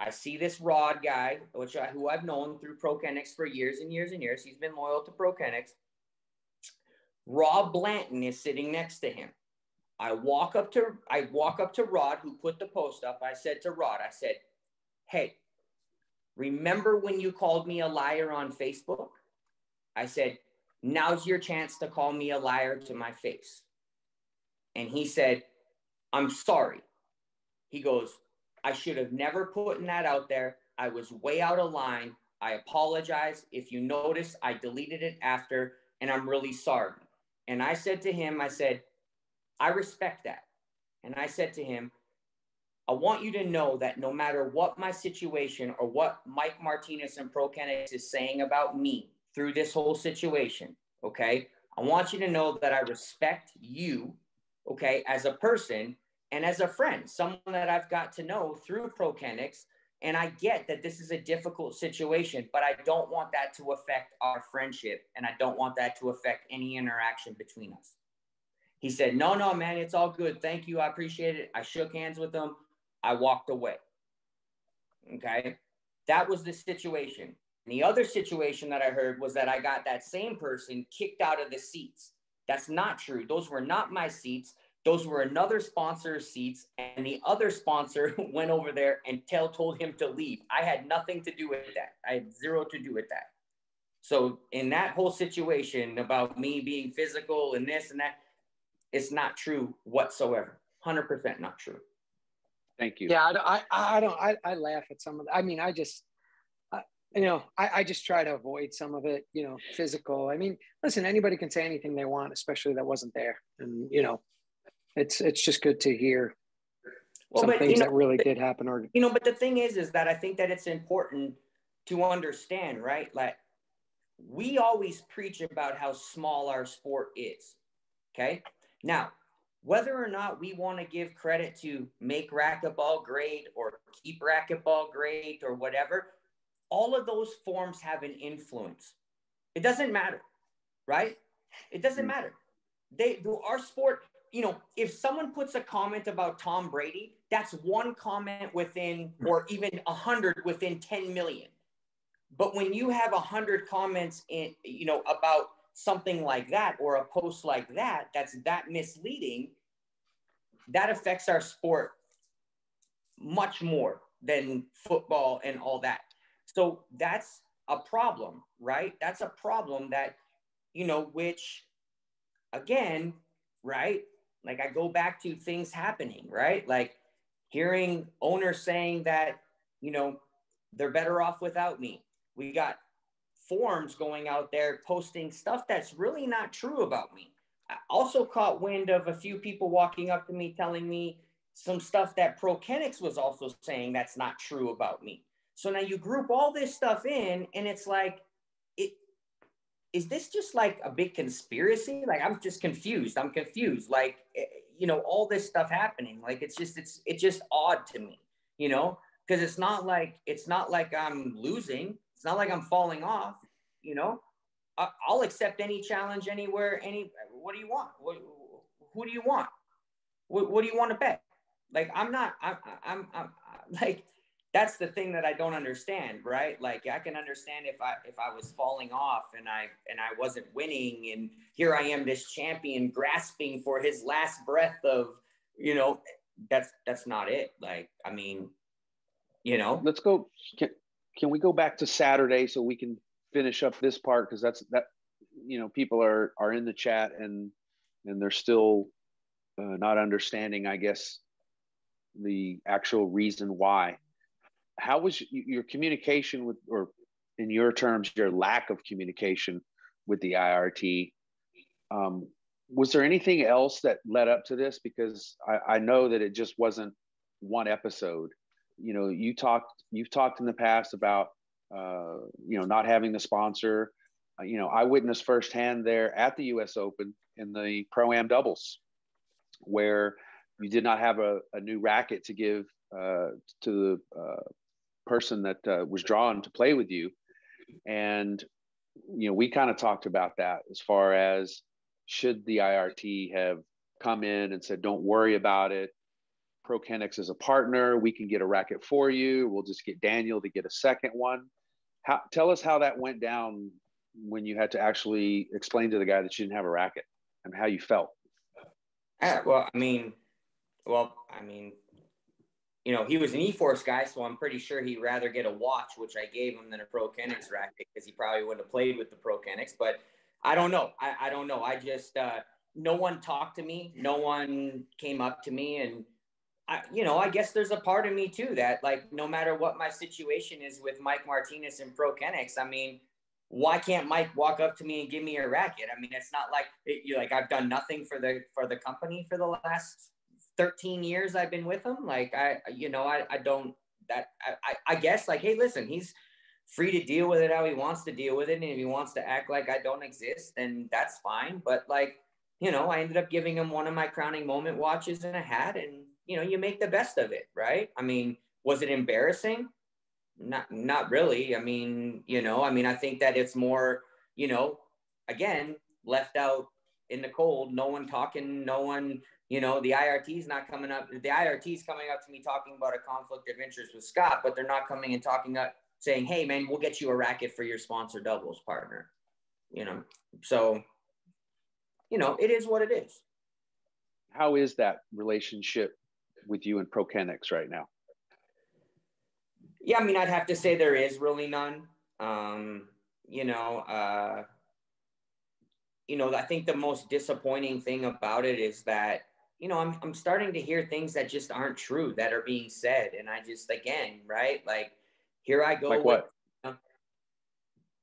I see this Rod guy, which I, who I've known through ProKennex for years and years and years. He's been loyal to ProKennex. Rob Blanton is sitting next to him. I walk up to I walk up to Rod, who put the post up. I said to Rod, I said, "Hey, remember when you called me a liar on Facebook?" I said, "Now's your chance to call me a liar to my face." And he said, "I'm sorry." He goes, I should have never put that out there. I was way out of line. I apologize. If you notice, I deleted it after, and I'm really sorry. And I said to him, I said, I respect that. And I said to him, I want you to know that no matter what my situation or what Mike Martinez and Pro ProKennex is saying about me through this whole situation, okay, I want you to know that I respect you, okay, as a person and as a friend, someone that I've got to know through ProKennex. And I get that this is a difficult situation, but I don't want that to affect our friendship. And I don't want that to affect any interaction between us. He said, No, no, man, it's all good. Thank you. I appreciate it. I shook hands with him. I walked away. Okay. That was the situation. And the other situation that I heard was that I got that same person kicked out of the seats. That's not true. Those were not my seats. Those were another sponsor's seats, and the other sponsor went over there and tell told him to leave. I had nothing to do with that. I had zero to do with that. So in that whole situation about me being physical and this and that, it's not true whatsoever. Hundred percent not true. Thank you. Yeah, I, I, I don't. I, I laugh at some of. The, I mean, I just, I, you know, I, I just try to avoid some of it. You know, physical. I mean, listen, anybody can say anything they want, especially that wasn't there, and you know, it's it's just good to hear well, some but, things you know, that really did happen or you know but the thing is is that i think that it's important to understand right? Like we always preach about how small our sport is okay? Now whether or not we want to give credit to make racquetball great or keep racquetball great or whatever all of those forms have an influence. It doesn't matter right? It doesn't mm-hmm. matter. They do our sport you know, if someone puts a comment about Tom Brady, that's one comment within, or even a hundred within 10 million. But when you have a hundred comments in, you know, about something like that or a post like that, that's that misleading, that affects our sport much more than football and all that. So that's a problem, right? That's a problem that, you know, which again, right? Like I go back to things happening, right? Like hearing owners saying that, you know, they're better off without me. We got forums going out there posting stuff that's really not true about me. I also caught wind of a few people walking up to me telling me some stuff that ProKennex was also saying that's not true about me. So now you group all this stuff in, and it's like, is this just like a big conspiracy? Like I'm just confused. I'm confused. Like eh, you know, all this stuff happening. Like it's just it's it's just odd to me, you know, because it's not like it's not like I'm losing. It's not like I'm falling off, you know. I'll accept any challenge anywhere. Any, what do you want? What, who do you want? What, what do you want to bet? Like, I'm not, I'm, I'm, I'm, like, that's the thing that I don't understand, right? Like, I can understand if I, if I was falling off and I, and I wasn't winning and here I am, this champion grasping for his last breath of, you know, that's, that's not it. Like, I mean, you know, let's go. Can, can we go back to Saturday so we can finish up this part because that's that you know people are are in the chat and and they're still uh, not understanding i guess the actual reason why how was your communication with or in your terms your lack of communication with the irt um, was there anything else that led up to this because I, I know that it just wasn't one episode you know you talked you've talked in the past about uh, you know, not having the sponsor. Uh, you know, I witnessed firsthand there at the U.S. Open in the pro am doubles, where you did not have a, a new racket to give uh, to the uh, person that uh, was drawn to play with you, and you know, we kind of talked about that as far as should the IRT have come in and said, "Don't worry about it." ProKennex is a partner. We can get a racket for you. We'll just get Daniel to get a second one. How, tell us how that went down when you had to actually explain to the guy that you didn't have a racket and how you felt. Uh, well, I mean, well, I mean, you know, he was an E-Force guy, so I'm pretty sure he'd rather get a watch, which I gave him, than a ProKennex racket because he probably wouldn't have played with the ProKennex. But I don't know. I, I don't know. I just, uh, no one talked to me. No one came up to me and I, you know, I guess there's a part of me too that like no matter what my situation is with Mike Martinez and ProKennex, I mean, why can't Mike walk up to me and give me a racket? I mean, it's not like it, you like I've done nothing for the for the company for the last 13 years I've been with him. Like I, you know, I, I don't that I, I guess like, hey, listen, he's free to deal with it how he wants to deal with it. And if he wants to act like I don't exist, then that's fine. But like, you know, I ended up giving him one of my crowning moment watches and a hat and you know, you make the best of it, right? I mean, was it embarrassing? Not not really. I mean, you know, I mean, I think that it's more, you know, again, left out in the cold, no one talking, no one, you know, the IRT is not coming up. The IRT is coming up to me talking about a conflict of interest with Scott, but they're not coming and talking up saying, "Hey, man, we'll get you a racket for your sponsor doubles partner." You know, so you know, it is what it is. How is that relationship with you and ProKennex right now? Yeah, I mean, I'd have to say there is really none. Um, you know, uh, you know, I think the most disappointing thing about it is that, you know, I'm, I'm starting to hear things that just aren't true that are being said. And I just, again, right? Like, here I go. Like what? With,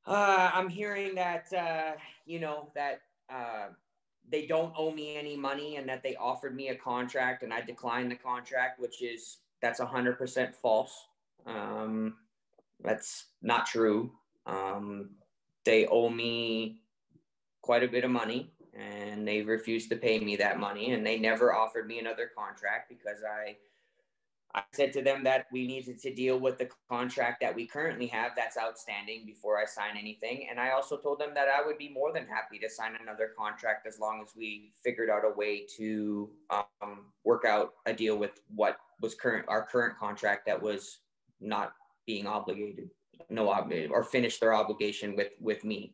uh, I'm hearing that, uh, you know, that, uh, they don't owe me any money and that they offered me a contract and I declined the contract, which is that's 100% false. Um, that's not true. Um, they owe me quite a bit of money and they refused to pay me that money and they never offered me another contract because I I said to them that we needed to deal with the contract that we currently have that's outstanding before I sign anything. And I also told them that I would be more than happy to sign another contract as long as we figured out a way to um, work out a deal with what was current our current contract that was not being obligated, no or finish their obligation with with me.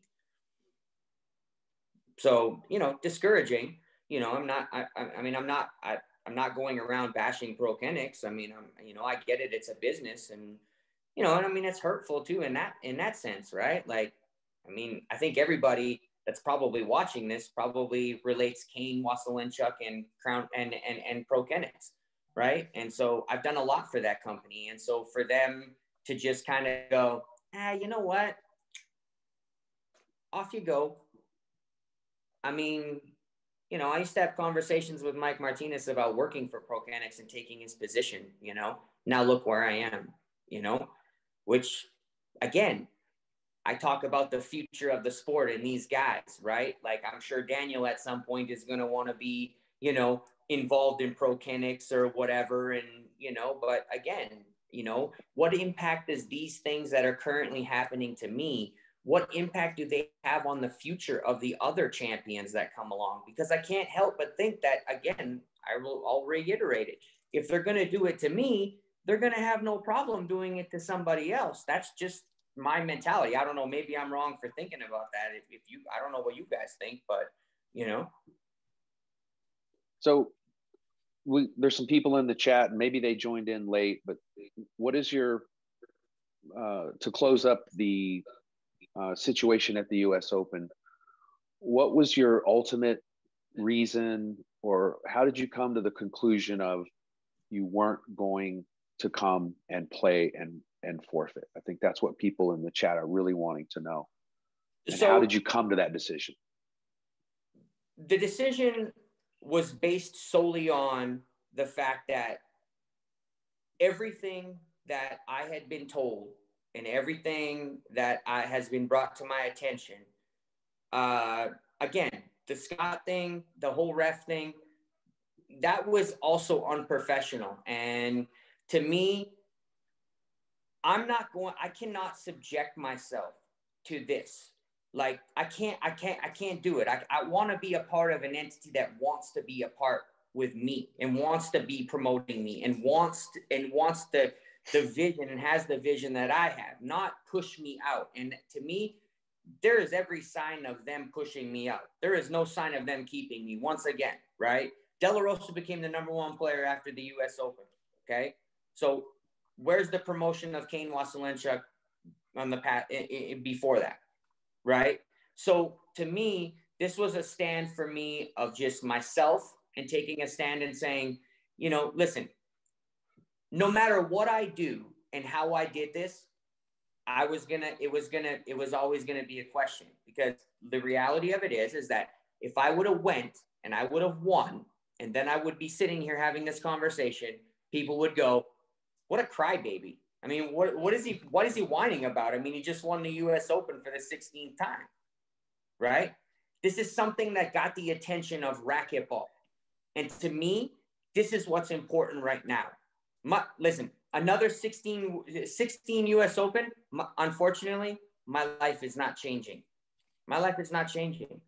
So you know, discouraging. You know, I'm not. I, I mean, I'm not. I, I'm not going around bashing ProKennex. I mean, I'm, you know, I get it. It's a business and, you know, and I mean, it's hurtful too in that, in that sense, right? Like, I mean, I think everybody that's probably watching this probably relates Kane, Waselenchuk and Crown and, and, and ProKennex, right? And so I've done a lot for that company. And so for them to just kind of go, ah, you know what? Off you go. I mean, you know, I used to have conversations with Mike Martinez about working for ProKennex and taking his position, you know. Now look where I am, you know, which again, I talk about the future of the sport and these guys, right? Like I'm sure Daniel at some point is going to want to be, you know, involved in ProKennex or whatever. And, you know, but again, you know, what impact does these things that are currently happening to me, what impact do they have on the future of the other champions that come along? Because I can't help but think that, again, I will, I'll reiterate it. If they're going to do it to me, they're going to have no problem doing it to somebody else. That's just my mentality. I don't know. Maybe I'm wrong for thinking about that. If, if you, I don't know what you guys think, but you know. So we, there's some people in the chat and maybe they joined in late, but what is your, uh, to close up the uh, situation at the US Open, what was your ultimate reason or how did you come to the conclusion of you weren't going to come and play and and forfeit. I think that's what people in the chat are really wanting to know. And so, how did you come to that decision? The decision was based solely on the fact that everything that I had been told and everything that I, has been brought to my attention, uh, again, the Scott thing, the whole ref thing, that was also unprofessional. And to me, I'm not going, I cannot subject myself to this. Like I can't, I can't, I can't do it. I, I want to be a part of an entity that wants to be a part with me and wants to be promoting me and wants to, and wants the the vision and has the vision that I have, not push me out. And to me, there is every sign of them pushing me out. There is no sign of them keeping me. Once again, right? De La Rosa became the number one player after the U.S. Open. Okay, so where's the promotion of Kane Waselenchuk on the path before that, right? So to me, this was a stand for me of just myself and taking a stand and saying, you know, listen, no matter what I do and how I did this, I was gonna, it was gonna, it was always gonna be a question because the reality of it is, is that if I would have went and I would have won, and then I would be sitting here having this conversation, people would go, what a crybaby. I mean, what what is he what is he whining about? I mean, he just won the US Open for the 16th time. Right? This is something that got the attention of racquetball. And to me, this is what's important right now. My, listen, another 16, 16 US Open, my, unfortunately, my life is not changing. My life is not changing.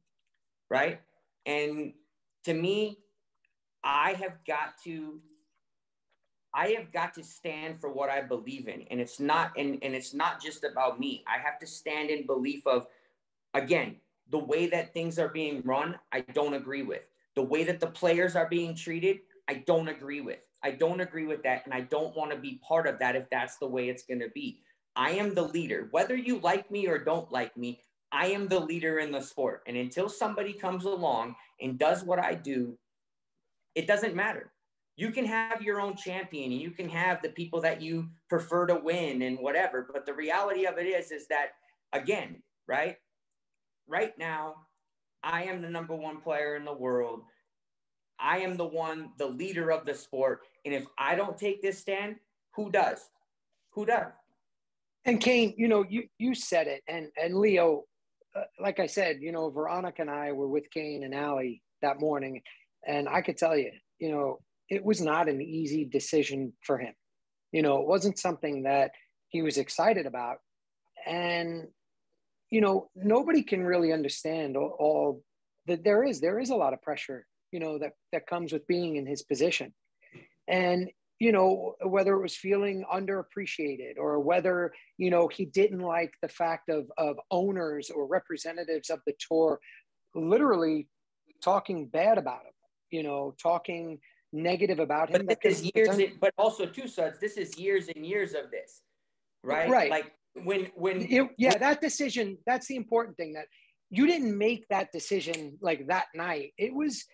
Right? And to me, I have got to I have got to stand for what I believe in. And it's not and, and it's not just about me. I have to stand in belief of again, the way that things are being run, I don't agree with. The way that the players are being treated, I don't agree with. I don't agree with that. And I don't want to be part of that if that's the way it's going to be. I am the leader. Whether you like me or don't like me, I am the leader in the sport. And until somebody comes along and does what I do, it doesn't matter you can have your own champion and you can have the people that you prefer to win and whatever but the reality of it is is that again right right now i am the number one player in the world i am the one the leader of the sport and if i don't take this stand who does who does and kane you know you you said it and and leo uh, like i said you know veronica and i were with kane and Allie that morning and i could tell you you know it was not an easy decision for him. You know, it wasn't something that he was excited about. And, you know, nobody can really understand all, all that there is. There is a lot of pressure, you know, that, that comes with being in his position. And, you know, whether it was feeling underappreciated or whether, you know, he didn't like the fact of, of owners or representatives of the tour literally talking bad about him, you know, talking negative about him. But this is years, in, but also two suds. This is years and years of this, right? Right. Like when when it, yeah, that decision. That's the important thing that you didn't make that decision like that night. It was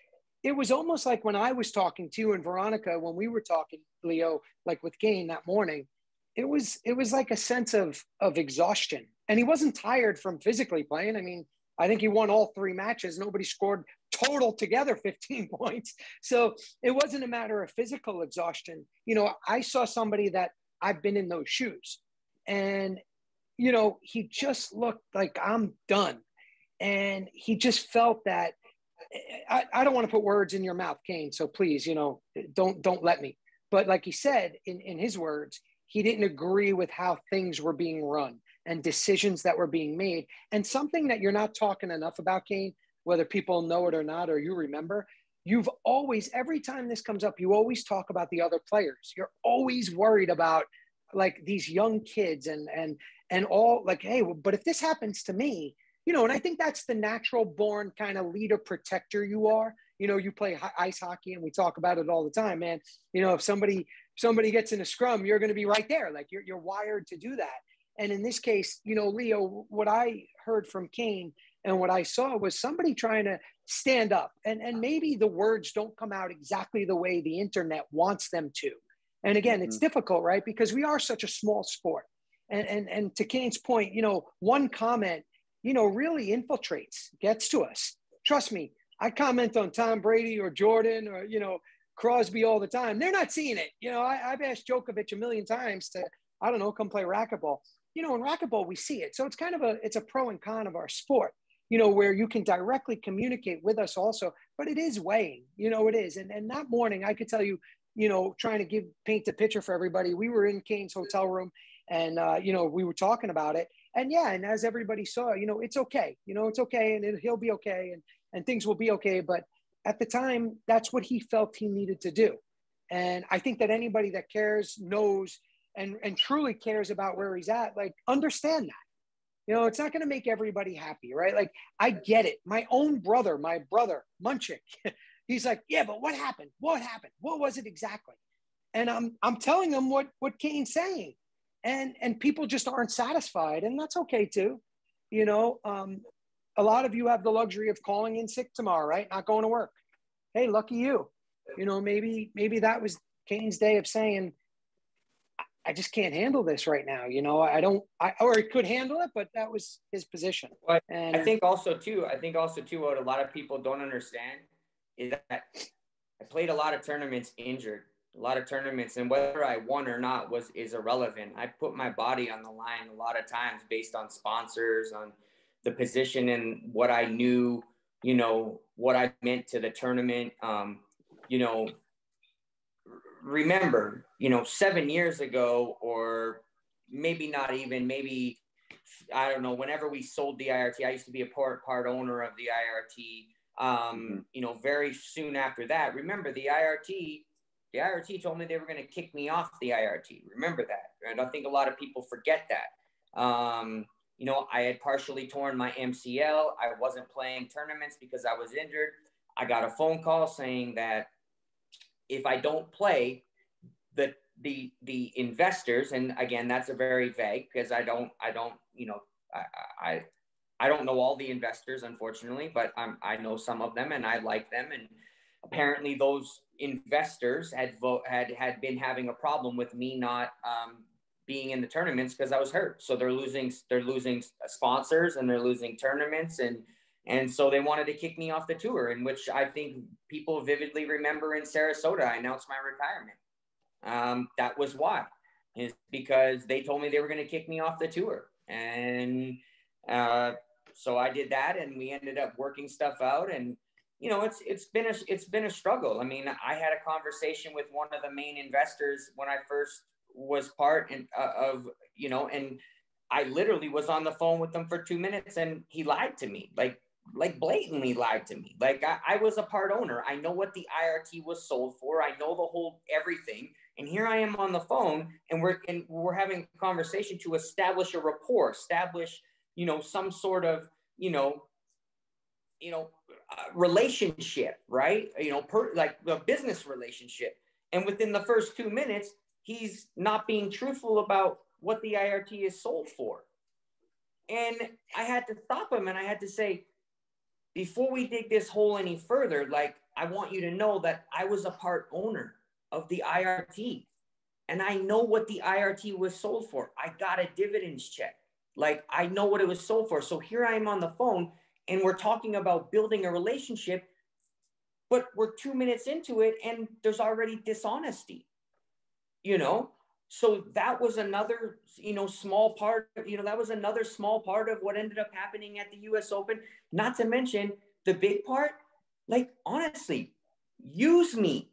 it was almost like when I was talking to you and Veronica when we were talking, Leo, like with Kane that morning. it was it was like a sense of of exhaustion. And he wasn't tired from physically playing. I mean, I think he won all three matches. Nobody scored total together 15 points. So it wasn't a matter of physical exhaustion. You know, I saw somebody that I've been in those shoes. And, you know, he just looked like I'm done. And he just felt that I, I don't want to put words in your mouth, Kane. So please, you know, don't don't let me. But like he said in, in his words, he didn't agree with how things were being run and decisions that were being made. And something that you're not talking enough about, Kane, whether people know it or not, or you remember, you've always, every time this comes up, you always talk about the other players. You're always worried about like these young kids and, and, and all like, hey, but if this happens to me, you know, and I think that's the natural born kind of leader protector you are. You know, you play ice hockey and we talk about it all the time, man. You know, if somebody somebody gets in a scrum, you're going to be right there. Like you're you're wired to do that. And in this case, you know, Leo, what I heard from Kane and what I saw was somebody trying to stand up. And, and maybe the words don't come out exactly the way the internet wants them to. And again, mm-hmm. it's difficult, right? Because we are such a small sport. And, and, and to Kane's point, you know, one comment, you know, really infiltrates, gets to us. Trust me, I comment on Tom Brady or Jordan or, you know, Crosby all the time. They're not seeing it. You know, I, have asked Djokovic a million times to, I don't know, come play racquetball. You know, in racquetball, we see it. So it's kind of a, it's a pro and con of our sport you know, where you can directly communicate with us also, but it is weighing, you know, it is. And, and that morning, I could tell you, you know, trying to give, paint the picture for everybody, we were in Kane's hotel room and, uh, you know, we were talking about it. And yeah, and as everybody saw, you know, it's okay, you know, it's okay and it, he'll be okay and, and things will be okay. But at the time, that's what he felt he needed to do. And I think that anybody that cares knows and, and truly cares about where he's at, like understand that you know, it's not going to make everybody happy, right? Like, I get it. My own brother, my brother, Munchik, he's like, yeah, but what happened? What happened? What was it exactly? And I'm, I'm telling him what, what Kane's saying. And, and people just aren't satisfied. And that's okay too. You know, um, a lot of you have the luxury of calling in sick tomorrow, right? Not going to work. Hey, lucky you. You know, maybe, maybe that was Kane's day of saying, I just can't handle this right now. You know, I don't, I, or he could handle it, but that was his position. But and I think also too, I think also too, what a lot of people don't understand is that I played a lot of tournaments injured, a lot of tournaments, and whether I won or not was is irrelevant. I put my body on the line a lot of times based on sponsors, on the position and what I knew, you know, what I meant to the tournament. Um, you know, remember, you know, seven years ago, or maybe not even, maybe I don't know. Whenever we sold the IRT, I used to be a part part owner of the IRT. Um, mm-hmm. You know, very soon after that, remember the IRT. The IRT told me they were going to kick me off the IRT. Remember that. I don't think a lot of people forget that. Um, you know, I had partially torn my MCL. I wasn't playing tournaments because I was injured. I got a phone call saying that if I don't play, the the the investors, and again, that's a very vague because I don't I don't you know I, I I don't know all the investors unfortunately, but I'm, I know some of them and I like them. And apparently, those investors had vote had had been having a problem with me not um, being in the tournaments because I was hurt. So they're losing they're losing sponsors and they're losing tournaments and and so they wanted to kick me off the tour, in which I think people vividly remember in Sarasota, I announced my retirement. Um, that was why, is because they told me they were going to kick me off the tour. And uh, so I did that, and we ended up working stuff out. And you know, it's it's been a it's been a struggle. I mean, I had a conversation with one of the main investors when I first was part in, uh, of you know, and I literally was on the phone with them for two minutes, and he lied to me. Like like blatantly lied to me. Like I, I, was a part owner. I know what the IRT was sold for. I know the whole everything. And here I am on the phone, and we're and we're having a conversation to establish a rapport, establish you know some sort of you know you know relationship, right? You know, per, like a business relationship. And within the first two minutes, he's not being truthful about what the IRT is sold for. And I had to stop him, and I had to say, before we dig this hole any further, like I want you to know that I was a part owner of the IRT. and I know what the IRT was sold for. I got a dividends check. Like I know what it was sold for. So here I am on the phone and we're talking about building a relationship, but we're two minutes into it and there's already dishonesty, you know? So that was another, you know, small part, you know, that was another small part of what ended up happening at the US Open. Not to mention the big part, like honestly, use me,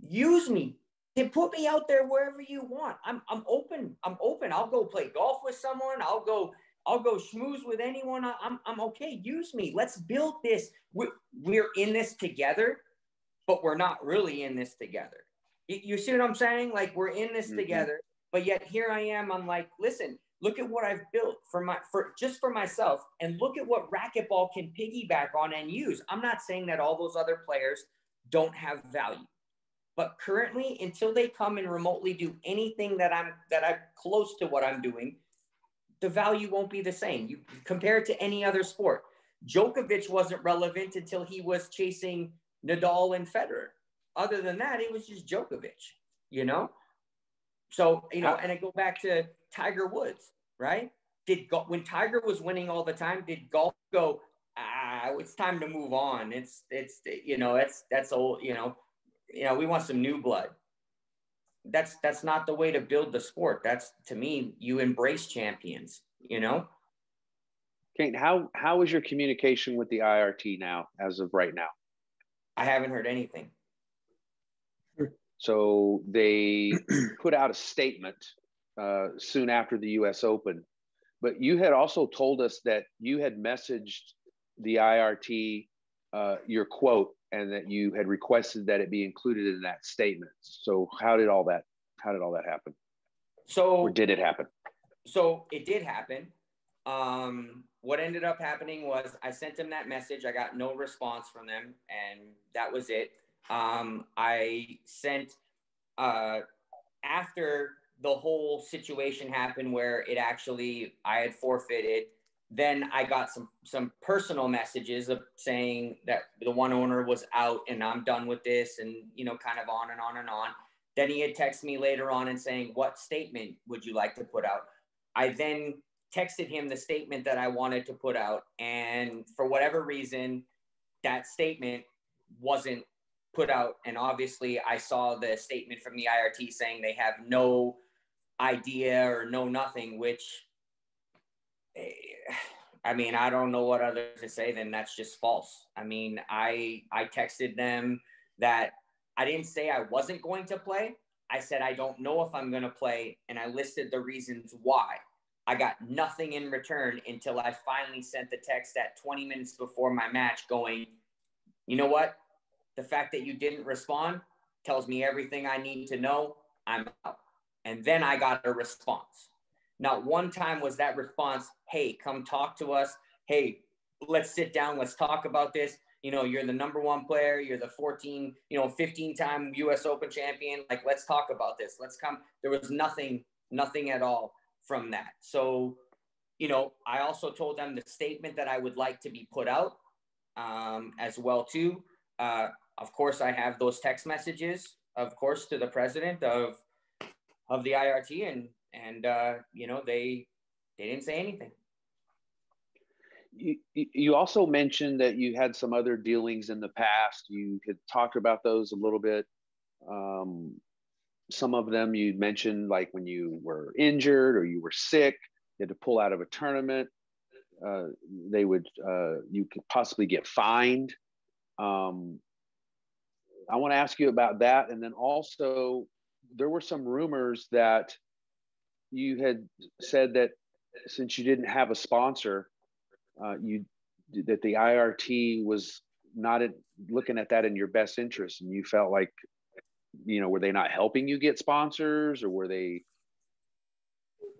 use me, and put me out there wherever you want. I'm I'm open. I'm open. I'll go play golf with someone. I'll go I'll go schmooze with anyone. I'm I'm okay. Use me. Let's build this. We're, we're in this together, but we're not really in this together. You, you see what I'm saying? Like we're in this mm-hmm. together, but yet here I am. I'm like, listen, look at what I've built for my for just for myself, and look at what racquetball can piggyback on and use. I'm not saying that all those other players don't have value. But currently, until they come and remotely do anything that I'm that I'm close to what I'm doing, the value won't be the same. You compare it to any other sport. Djokovic wasn't relevant until he was chasing Nadal and Federer. Other than that, it was just Djokovic, you know? So, you know, and I go back to Tiger Woods, right? Did go- when Tiger was winning all the time, did golf go, ah, it's time to move on. It's, it's, you know, it's, that's old, you know, you know, we want some new blood. That's that's not the way to build the sport. That's to me, you embrace champions, you know? Kane, how how is your communication with the IRT now as of right now? I haven't heard anything. So they put out a statement uh, soon after the U.S. Open, but you had also told us that you had messaged the IRT uh, your quote and that you had requested that it be included in that statement. So how did all that how did all that happen? So or did it happen? So it did happen. Um, what ended up happening was I sent them that message. I got no response from them, and that was it. Um, I sent uh, after the whole situation happened where it actually I had forfeited then I got some some personal messages of saying that the one owner was out and I'm done with this and you know kind of on and on and on. Then he had texted me later on and saying, "What statement would you like to put out?" I then texted him the statement that I wanted to put out and for whatever reason that statement wasn't put out and obviously I saw the statement from the IRT saying they have no idea or no nothing which I mean, I don't know what other to say than that's just false. I mean, I I texted them that I didn't say I wasn't going to play. I said I don't know if I'm going to play and I listed the reasons why. I got nothing in return until I finally sent the text at 20 minutes before my match going, "You know what? The fact that you didn't respond tells me everything I need to know. I'm out." And then I got a response. Not one time was that response, hey, come talk to us. Hey, let's sit down. Let's talk about this. You know, you're the number one player. You're the 14, you know, 15 time US Open champion. Like, let's talk about this. Let's come. There was nothing, nothing at all from that. So, you know, I also told them the statement that I would like to be put out um, as well too. Uh, of course, I have those text messages, of course, to the president of of the IRT, and and uh, you know they they didn't say anything. You, you also mentioned that you had some other dealings in the past. You had talked about those a little bit. Um, some of them you mentioned, like when you were injured or you were sick, you had to pull out of a tournament. Uh, they would uh, you could possibly get fined. Um, I want to ask you about that, and then also there were some rumors that you had said that since you didn't have a sponsor, uh, you that the IRT was not looking at that in your best interest, and you felt like, you know, were they not helping you get sponsors, or were they?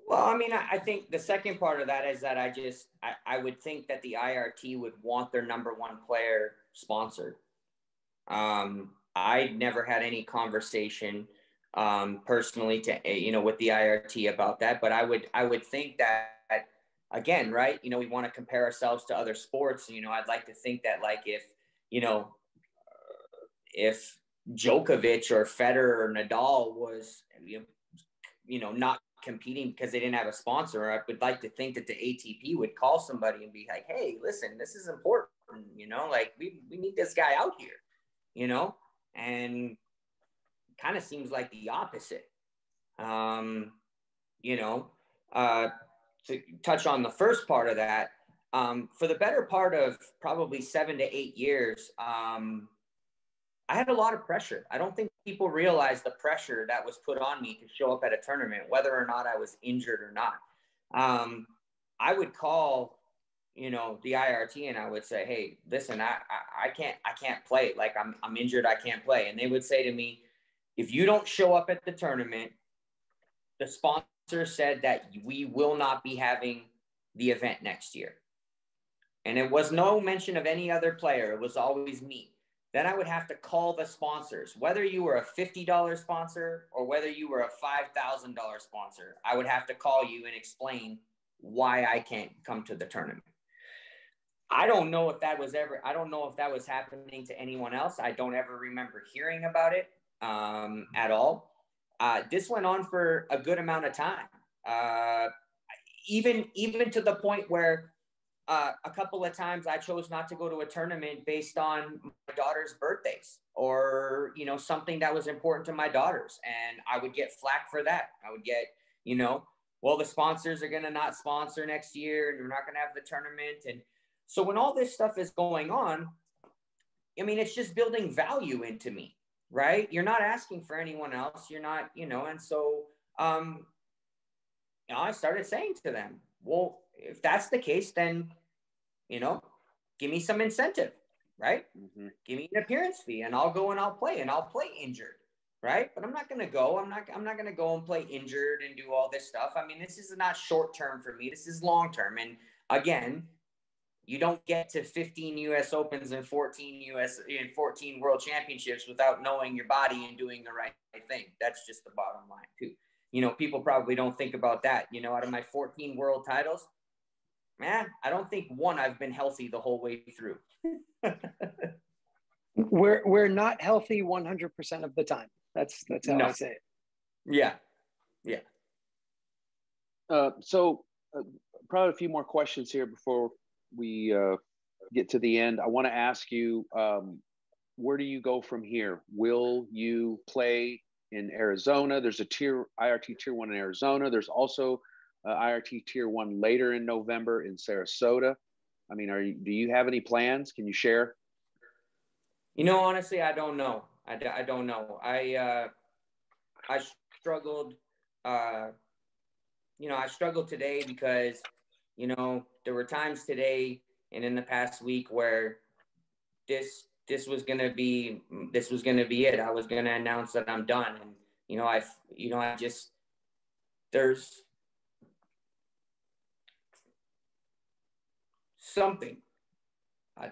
Well, I mean, I, I think the second part of that is that I just I, I would think that the IRT would want their number one player sponsored. Um, I never had any conversation um, personally to eh, you know with the IRT about that. But I would I would think that again, right? You know, we want to compare ourselves to other sports. You know, I'd like to think that like if you know if Djokovic or Federer or Nadal was you know, you know, not competing because they didn't have a sponsor. I would like to think that the ATP would call somebody and be like, "Hey, listen, this is important. You know, like we we need this guy out here." You know, and kind of seems like the opposite. Um, you know, uh, to touch on the first part of that, um, for the better part of probably seven to eight years, um, I had a lot of pressure. I don't think people realize the pressure that was put on me to show up at a tournament, whether or not I was injured or not. Um, I would call, you know, the IRT and I would say, "Hey, listen, I, I, I can't I can't play. Like I'm I'm injured. I can't play." And they would say to me, "If you don't show up at the tournament, the sponsor said that we will not be having the event next year." And it was no mention of any other player. It was always me. Then I would have to call the sponsors, whether you were a $50 sponsor or whether you were a $5,000 sponsor. I would have to call you and explain why I can't come to the tournament. I don't know if that was ever, I don't know if that was happening to anyone else. I don't ever remember hearing about it um, at all. Uh, this went on for a good amount of time. Uh, even, even to the point where uh, a couple of times I chose not to go to a tournament based on my daughter's birthdays or, you know, something that was important to my daughters. And I would get flack for that. I would get, you know, well, the sponsors are going to not sponsor next year and we're not going to have the tournament. And so when all this stuff is going on, I mean, it's just building value into me, right? You're not asking for anyone else. You're not, you know, and so, um, you know, I started saying to them, well, if that's the case, then, you know, give me some incentive, right? Mm-hmm. Give me an appearance fee and I'll go and I'll play and I'll play injured, right? But I'm not going to go. I'm not, I'm not going to go and play injured and do all this stuff. I mean, this is not short term for me. This is long term. And again, you don't get to 15 US Opens and 14 US and 14 World Championships without knowing your body and doing the right thing. That's just the bottom line, too. You know, people probably don't think about that. You know, out of my 14 world titles, man, I don't think one I've been healthy the whole way through. we're we're not healthy 100% of the time. That's that's how no. I say it. Yeah. Yeah. Uh, so uh, probably a few more questions here before we uh, get to the end. I want to ask you, um, where do you go from here? Will you play in Arizona? There's a tier IRT tier one in Arizona. There's also uh, IRT Tier One later in November in Sarasota. I mean, are you, do you have any plans? Can you share? You know, honestly, I don't know. I, I don't know. I uh, I struggled. Uh, you know, I struggled today because you know there were times today and in the past week where this this was gonna be this was gonna be it. I was gonna announce that I'm done, and you know, I you know I just there's something. I,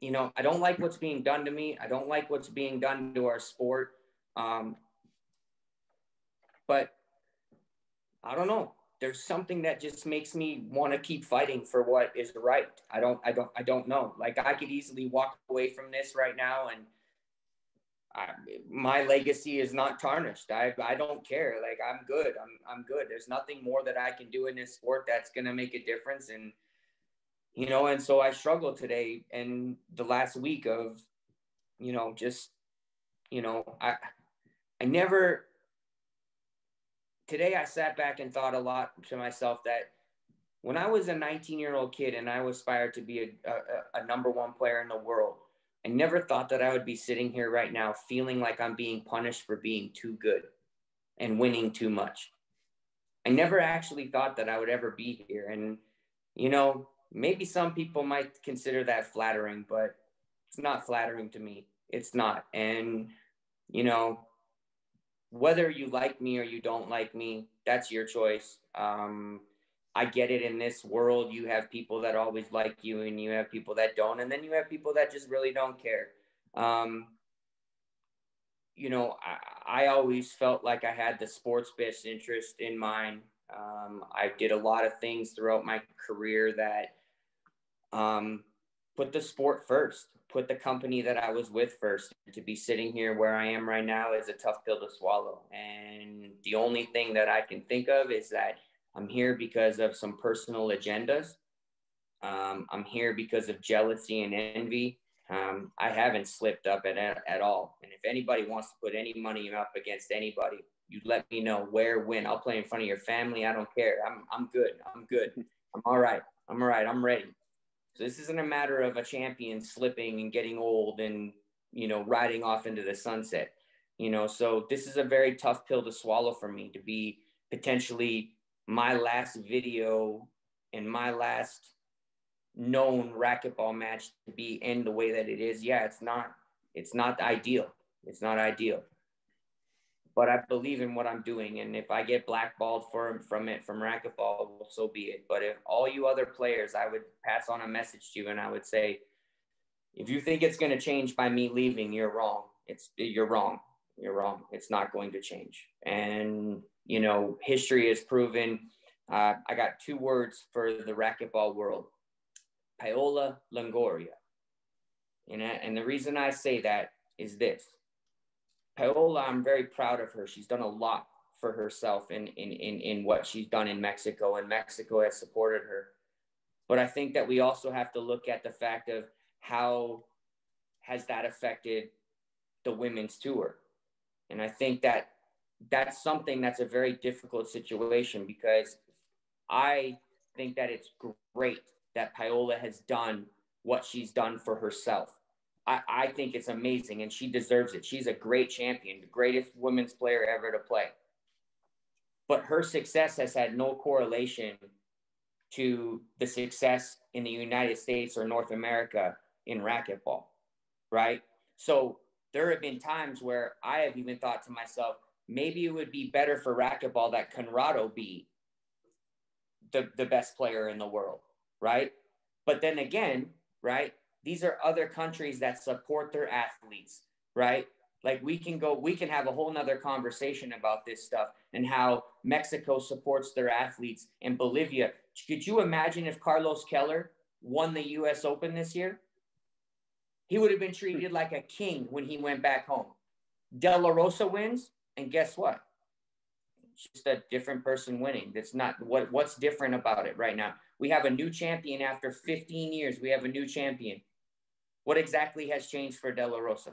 you know, I don't like what's being done to me. I don't like what's being done to our sport. Um, but I don't know. There's something that just makes me want to keep fighting for what is right. I don't, I don't, I don't know. Like I could easily walk away from this right now and I, my legacy is not tarnished. I, I don't care. Like I'm good. I'm, I'm good. There's nothing more that I can do in this sport that's going to make a difference. And, you know, and so I struggled today and the last week of, you know, just, you know, I, I never, today I sat back and thought a lot to myself that when I was a 19 year old kid and I aspired to be a, a, a number one player in the world, I never thought that I would be sitting here right now feeling like I'm being punished for being too good and winning too much. I never actually thought that I would ever be here. And, you know, maybe some people might consider that flattering, but it's not flattering to me. It's not. And, you know, whether you like me or you don't like me, that's your choice. Um, I get it in this world. You have people that always like you, and you have people that don't, and then you have people that just really don't care. Um, you know, I, I always felt like I had the sports best interest in mind. Um, I did a lot of things throughout my career that um, put the sport first, put the company that I was with first. To be sitting here where I am right now is a tough pill to swallow. And the only thing that I can think of is that I'm here because of some personal agendas. Um, I'm here because of jealousy and envy. Um, I haven't slipped up at, at all. And if anybody wants to put any money up against anybody, you let me know where, when. I'll play in front of your family. I don't care. I'm, I'm good. I'm good. I'm all right. I'm all right. I'm ready. So this isn't a matter of a champion slipping and getting old and, you know, riding off into the sunset, you know. So this is a very tough pill to swallow for me to be potentially my last video and my last known racquetball match to be end the way that it is. Yeah, it's not, it's not ideal. It's not ideal but I believe in what I'm doing. And if I get blackballed for, from it, from racquetball, so be it. But if all you other players, I would pass on a message to you and I would say, if you think it's going to change by me leaving, you're wrong. It's, you're wrong. You're wrong. It's not going to change. And, you know, history has proven, uh, I got two words for the racquetball world, Paola Longoria. And, and the reason I say that is this Paola, I'm very proud of her. She's done a lot for herself in, in, in, in what she's done in Mexico, and Mexico has supported her. But I think that we also have to look at the fact of how has that affected the women's tour. And I think that that's something that's a very difficult situation because I think that it's great that Paola has done what she's done for herself. I, I think it's amazing and she deserves it. She's a great champion, the greatest women's player ever to play. But her success has had no correlation to the success in the United States or North America in racquetball, right? So there have been times where I have even thought to myself, maybe it would be better for racquetball that Conrrado be the, the best player in the world, right? But then again, right, these are other countries that support their athletes, right? Like we can go, we can have a whole nother conversation about this stuff and how Mexico supports their athletes and Bolivia. Could you imagine if Carlos Keller won the US Open this year? He would have been treated like a king when he went back home. De La Rosa wins, and guess what? It's just a different person winning. That's not what what's different about it right now. We have a new champion after 15 years. We have a new champion. What exactly has changed for De La Rosa?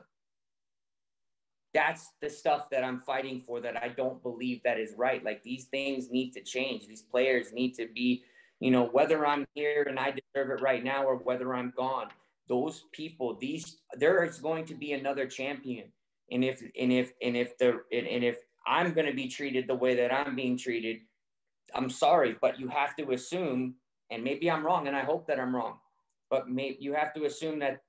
That's the stuff that I'm fighting for that I don't believe that is right. Like these things need to change. These players need to be, you know, whether I'm here and I deserve it right now or whether I'm gone, those people, these there is going to be another champion. And if and if and if the and, and if I'm going to be treated the way that I'm being treated, I'm sorry, but you have to assume, and maybe I'm wrong, and I hope that I'm wrong, but may, you have to assume that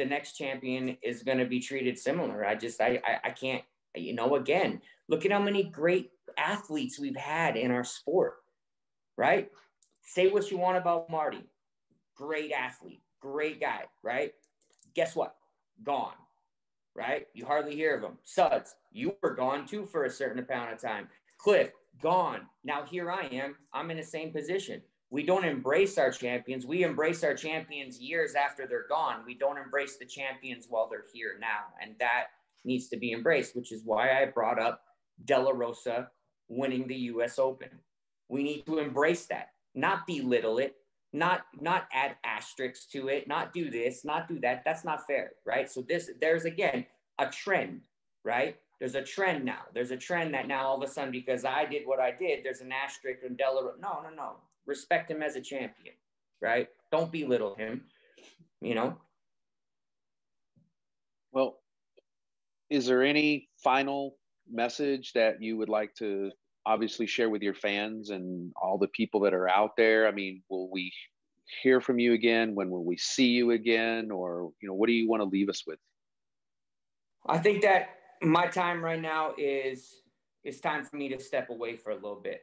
the next champion is going to be treated similar. I just, I, I, I can't, you know, again, look at how many great athletes we've had in our sport, right? Say what you want about Marty. Great athlete, great guy, right? Guess what? Gone, right? You hardly hear of him. Suds, you were gone too for a certain amount of time. Cliff, gone. Now here I am. I'm in the same position we don't embrace our champions. We embrace our champions years after they're gone. We don't embrace the champions while they're here now. And that needs to be embraced, which is why I brought up De La Rosa winning the US Open. We need to embrace that, not belittle it, not not add asterisks to it, not do this, not do that. That's not fair, right? So this there's again a trend, right? There's a trend now. There's a trend that now all of a sudden because I did what I did, there's an asterisk in Delaware. No, no, no respect him as a champion, right? Don't belittle him, you know? Well, is there any final message that you would like to obviously share with your fans and all the people that are out there? I mean, will we hear from you again? When will we see you again? Or, you know, what do you want to leave us with? I think that my time right now is it's time for me to step away for a little bit.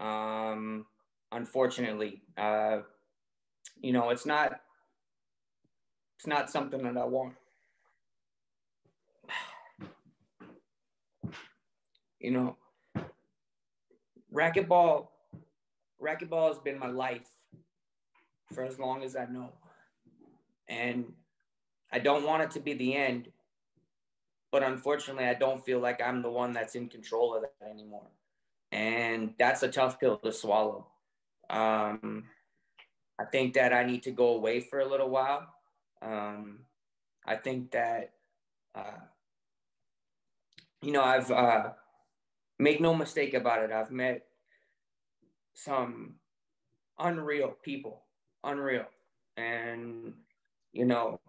Um, unfortunately. Uh, you know, it's not it's not something that I want. You know, racquetball racquetball has been my life for as long as I know. And I don't want it to be the end, but unfortunately, I don't feel like I'm the one that's in control of that anymore. And that's a tough pill to swallow. Um, I think that I need to go away for a little while. Um, I think that, uh, you know, I've, uh, make no mistake about it, I've met some unreal people, unreal. And, you know,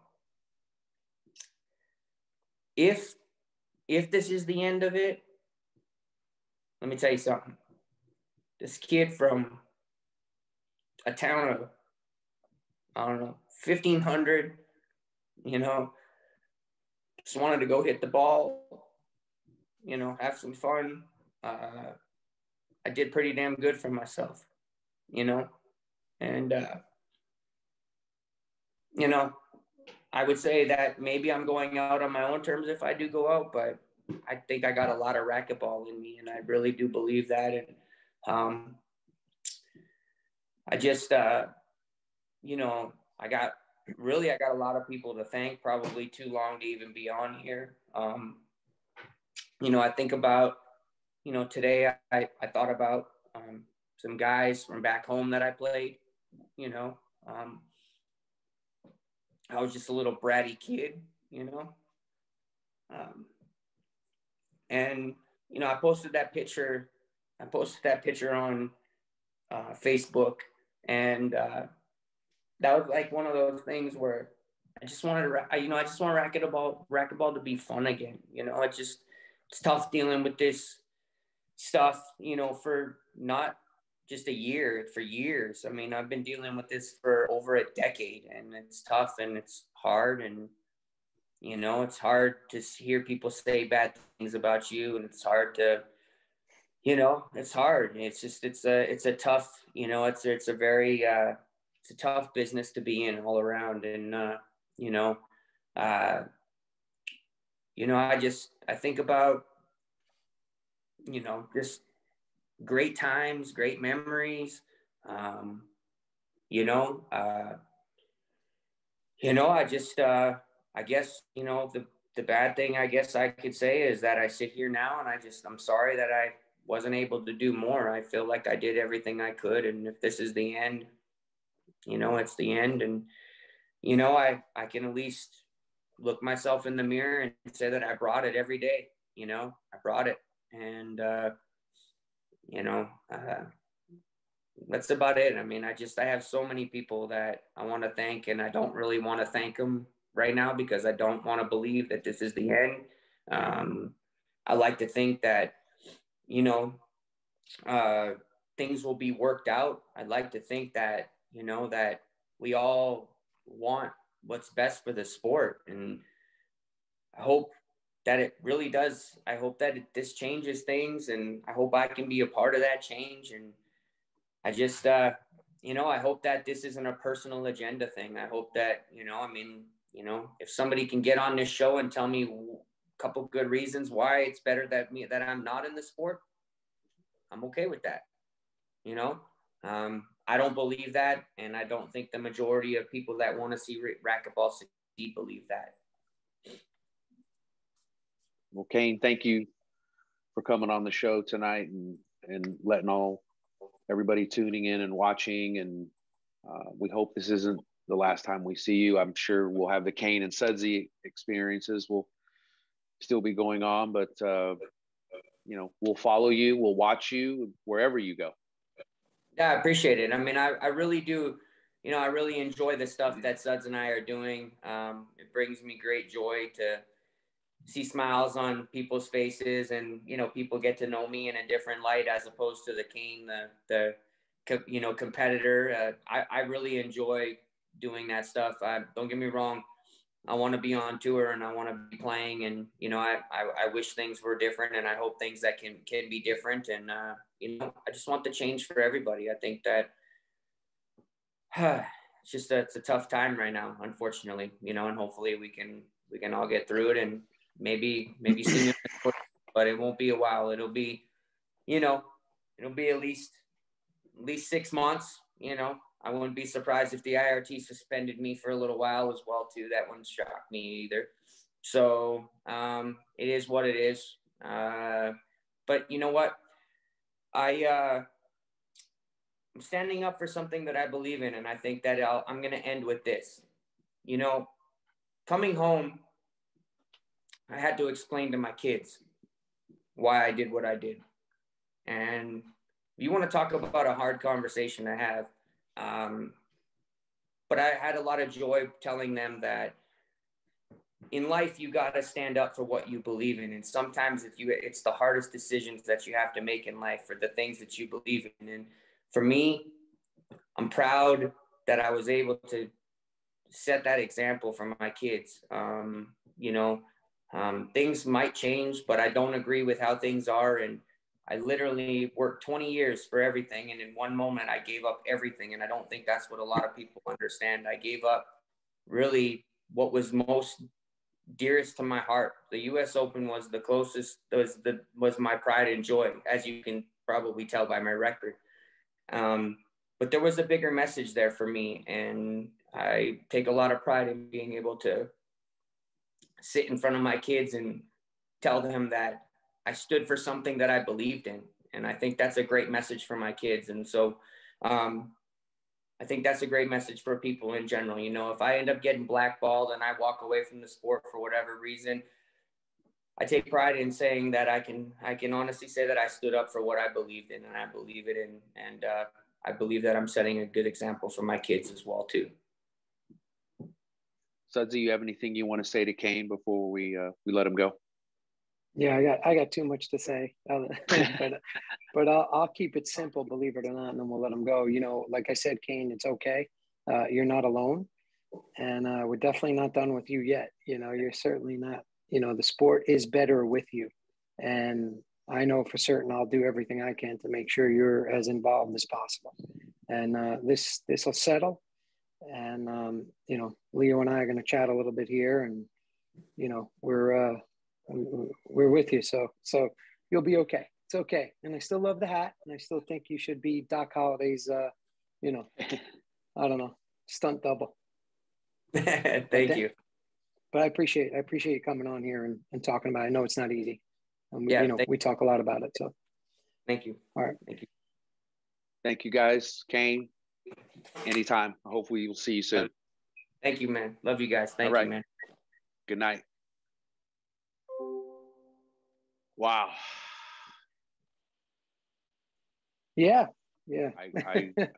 if if this is the end of it, let me tell you something. This kid from a town of I don't know, 1500, you know, just wanted to go hit the ball, you know, have some fun. Uh, I did pretty damn good for myself, you know, and, uh, you know, I would say that maybe I'm going out on my own terms if I do go out, but I think I got a lot of racquetball in me, and I really do believe that. And um, I just, uh, you know, I got really, I got a lot of people to thank. Probably too long to even be on here. Um, you know, I think about, you know, today I, I thought about um, some guys from back home that I played. You know, um, I was just a little bratty kid, you know. Um, and you know, I posted that picture. I posted that picture on uh, Facebook, and uh, that was like one of those things where I just wanted to, you know, I just want racquetball, racquetball to be fun again. You know, it's just it's tough dealing with this stuff, you know, for not just a year for years. I mean, I've been dealing with this for over a decade and it's tough and it's hard and you know, it's hard to hear people say bad things about you and it's hard to you know, it's hard. It's just it's a it's a tough, you know, it's it's a very uh it's a tough business to be in all around and uh you know, uh you know, I just I think about you know, just great times, great memories. Um, you know, uh, you know, I just, uh, I guess, you know, the, the bad thing I guess I could say is that I sit here now and I just, I'm sorry that I wasn't able to do more. I feel like I did everything I could. And if this is the end, you know, it's the end. And, you know, I, I can at least look myself in the mirror and say that I brought it every day, you know, I brought it. And, uh, you know, uh, that's about it. I mean, I just I have so many people that I want to thank, and I don't really want to thank them right now because I don't want to believe that this is the end. Um, I like to think that, you know, uh, things will be worked out. I'd like to think that you know that we all want what's best for the sport, and I hope that it really does. I hope that it, this changes things, and I hope I can be a part of that change. And I just, uh, you know, I hope that this isn't a personal agenda thing. I hope that, you know, I mean, you know, if somebody can get on this show and tell me couple good reasons why it's better that me that I'm not in the sport, I'm okay with that. You know, um, I don't believe that, and I don't think the majority of people that want to see racquetball succeed believe that. Well, Kane, thank you for coming on the show tonight and and letting all everybody tuning in and watching. And uh, we hope this isn't the last time we see you. I'm sure we'll have the Kane and Sudsy experiences will still be going on, but uh, you know we'll follow you, we'll watch you wherever you go. Yeah, I appreciate it. I mean, I, I really do. You know, I really enjoy the stuff that Suds and I are doing. Um, it brings me great joy to see smiles on people's faces and you know people get to know me in a different light as opposed to the Kane the the you know competitor uh, I, I really enjoy doing that stuff I, don't get me wrong I want to be on tour and I want to be playing and you know I, I, I wish things were different and I hope things that can can be different and uh, you know I just want the change for everybody I think that uh, it's just a, it's a tough time right now unfortunately you know and hopefully we can we can all get through it and maybe maybe sooner, but it won't be a while. It'll be, you know, it'll be at least at least six months. You know, I wouldn't be surprised if the IRT suspended me for a little while as well too. That wouldn't shock me either. So um, it is what it is. Uh, but you know what? I uh, I'm standing up for something that I believe in, and I think that i I'm going to end with this. You know, coming home, I had to explain to my kids why I did what I did, and you want to talk about a hard conversation to have. Um, but I had a lot of joy telling them that in life you got to stand up for what you believe in. And sometimes if you it's the hardest decisions that you have to make in life for the things that you believe in. And for me i'm proud that i was able to set that example for my kids. Um, you know um, things might change but i don't agree with how things are. And i literally worked 20 years for everything and in one moment i gave up everything and i don't think that's what a lot of people understand i gave up really what was most dearest to my heart. The U.S. Open was the closest was the was my pride and joy, as you can probably tell by my record. Um, but there was a bigger message there for me, and I take a lot of pride in being able to sit in front of my kids and tell them that I stood for something that I believed in, and I think that's a great message for my kids. And so, um, I think that's a great message for people in general. You know, if I end up getting blackballed and I walk away from the sport for whatever reason, I take pride in saying that I can I can honestly say that I stood up for what I believed in and I believe it in and uh, I believe that I'm setting a good example for my kids as well too. Sudsy, you have anything you want to say to Kane before we uh, we let him go? Yeah, I got I got too much to say, but but I'll, I'll keep it simple, believe it or not, and then we'll let them go. You know, like I said, Kane, it's okay. Uh, you're not alone, and uh, we're definitely not done with you yet. You know, you're certainly not. You know, the sport is better with you, and I know for certain I'll do everything I can to make sure you're as involved as possible. And uh, this this will settle, and um, you know, Leo and I are going to chat a little bit here, and you know, we're we're with you. So so you'll be okay. It's okay. And I still love the hat, and I still think you should be Doc Holliday's. Uh, you know, I don't know, stunt double. Thank but you. But I appreciate I appreciate you coming on here and, and talking about. it. I know it's not easy. Um, yeah, you know, we talk a lot about it. So thank you. All right. Thank you. Thank you guys. Kane, anytime. Hopefully we'll see you soon. Thank you, man. Love you guys. Thank you, man. Good night. Wow. Yeah. Yeah. I, I,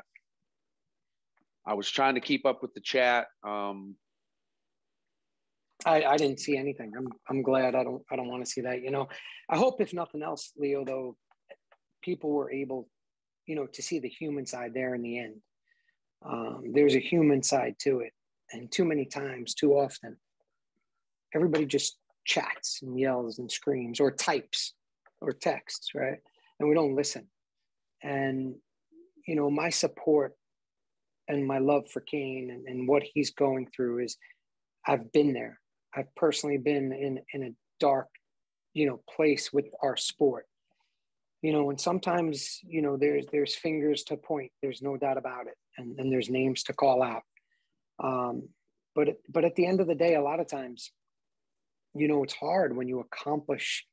I was trying to keep up with the chat. Um, I, I didn't see anything. I'm I'm glad I don't I don't want to see that. You know, I hope if nothing else, Leo, though, people were able, you know, to see the human side there in the end. Um, there's a human side to it, and too many times, too often, everybody just chats and yells and screams or types or texts, right? And we don't listen. And, you know, my support and my love for Kane and, and what he's going through is I've been there. I've personally been in, in a dark, you know, place with our sport. You know, and sometimes, you know, there's there's fingers to point. There's no doubt about it. And, and there's names to call out. Um, but but at the end of the day, a lot of times you know, it's hard when you accomplish.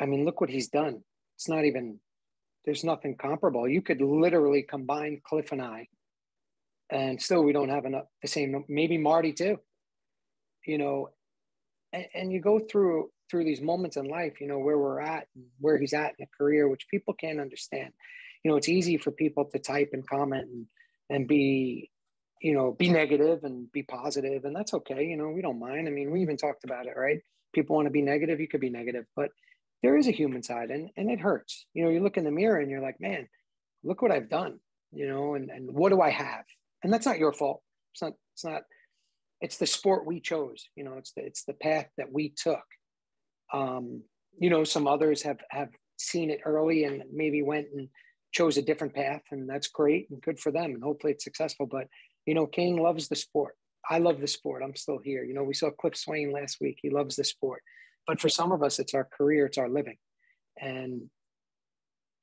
I mean, look what he's done. It's not even, there's nothing comparable. You could literally combine Cliff and I, and still we don't have enough, the same, maybe Marty too, you know, and, and you go through through these moments in life, you know, where we're at, where he's at in a career, which people can't understand. You know, it's easy for people to type and comment and, and be you know, be negative and be positive, and that's okay. You know, we don't mind. I mean, we even talked about it, right? People want to be negative, you could be negative, but there is a human side, and and it hurts. You know, you look in the mirror and you're like, man, look what I've done. You know, and and what do I have? And that's not your fault. It's not. It's not. It's the sport we chose. You know, it's the it's the path that we took. Um, you know, some others have have seen it early and maybe went and chose a different path, and that's great and good for them, and hopefully it's successful. But you know, Kane loves the sport. I love the sport. I'm still here. You know, we saw Cliff Swain last week. He loves the sport. But for some of us, it's our career, it's our living. And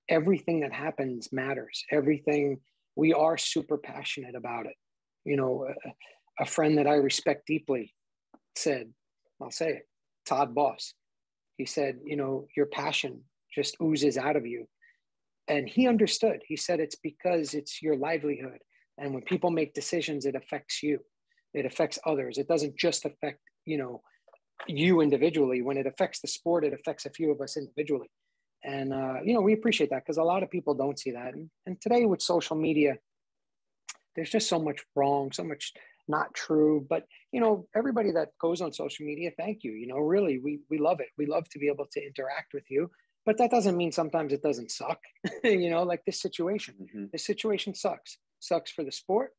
everything that happens matters. Everything, we are super passionate about it. You know, a, a friend that I respect deeply said, I'll say it, Todd Boss. He said, you know, your passion just oozes out of you. And he understood. He said it's because it's your livelihood. And when people make decisions, it affects you. It affects others. It doesn't just affect, you know, you individually. When it affects the sport, it affects a few of us individually. And uh, you know, we appreciate that because a lot of people don't see that. And, and today with social media, there's just so much wrong, so much not true. But you know, everybody that goes on social media, thank you. You know, really, we we love it. We love to be able to interact with you. But that doesn't mean sometimes it doesn't suck. you know, like this situation. Mm-hmm. This situation sucks. Sucks for the sport.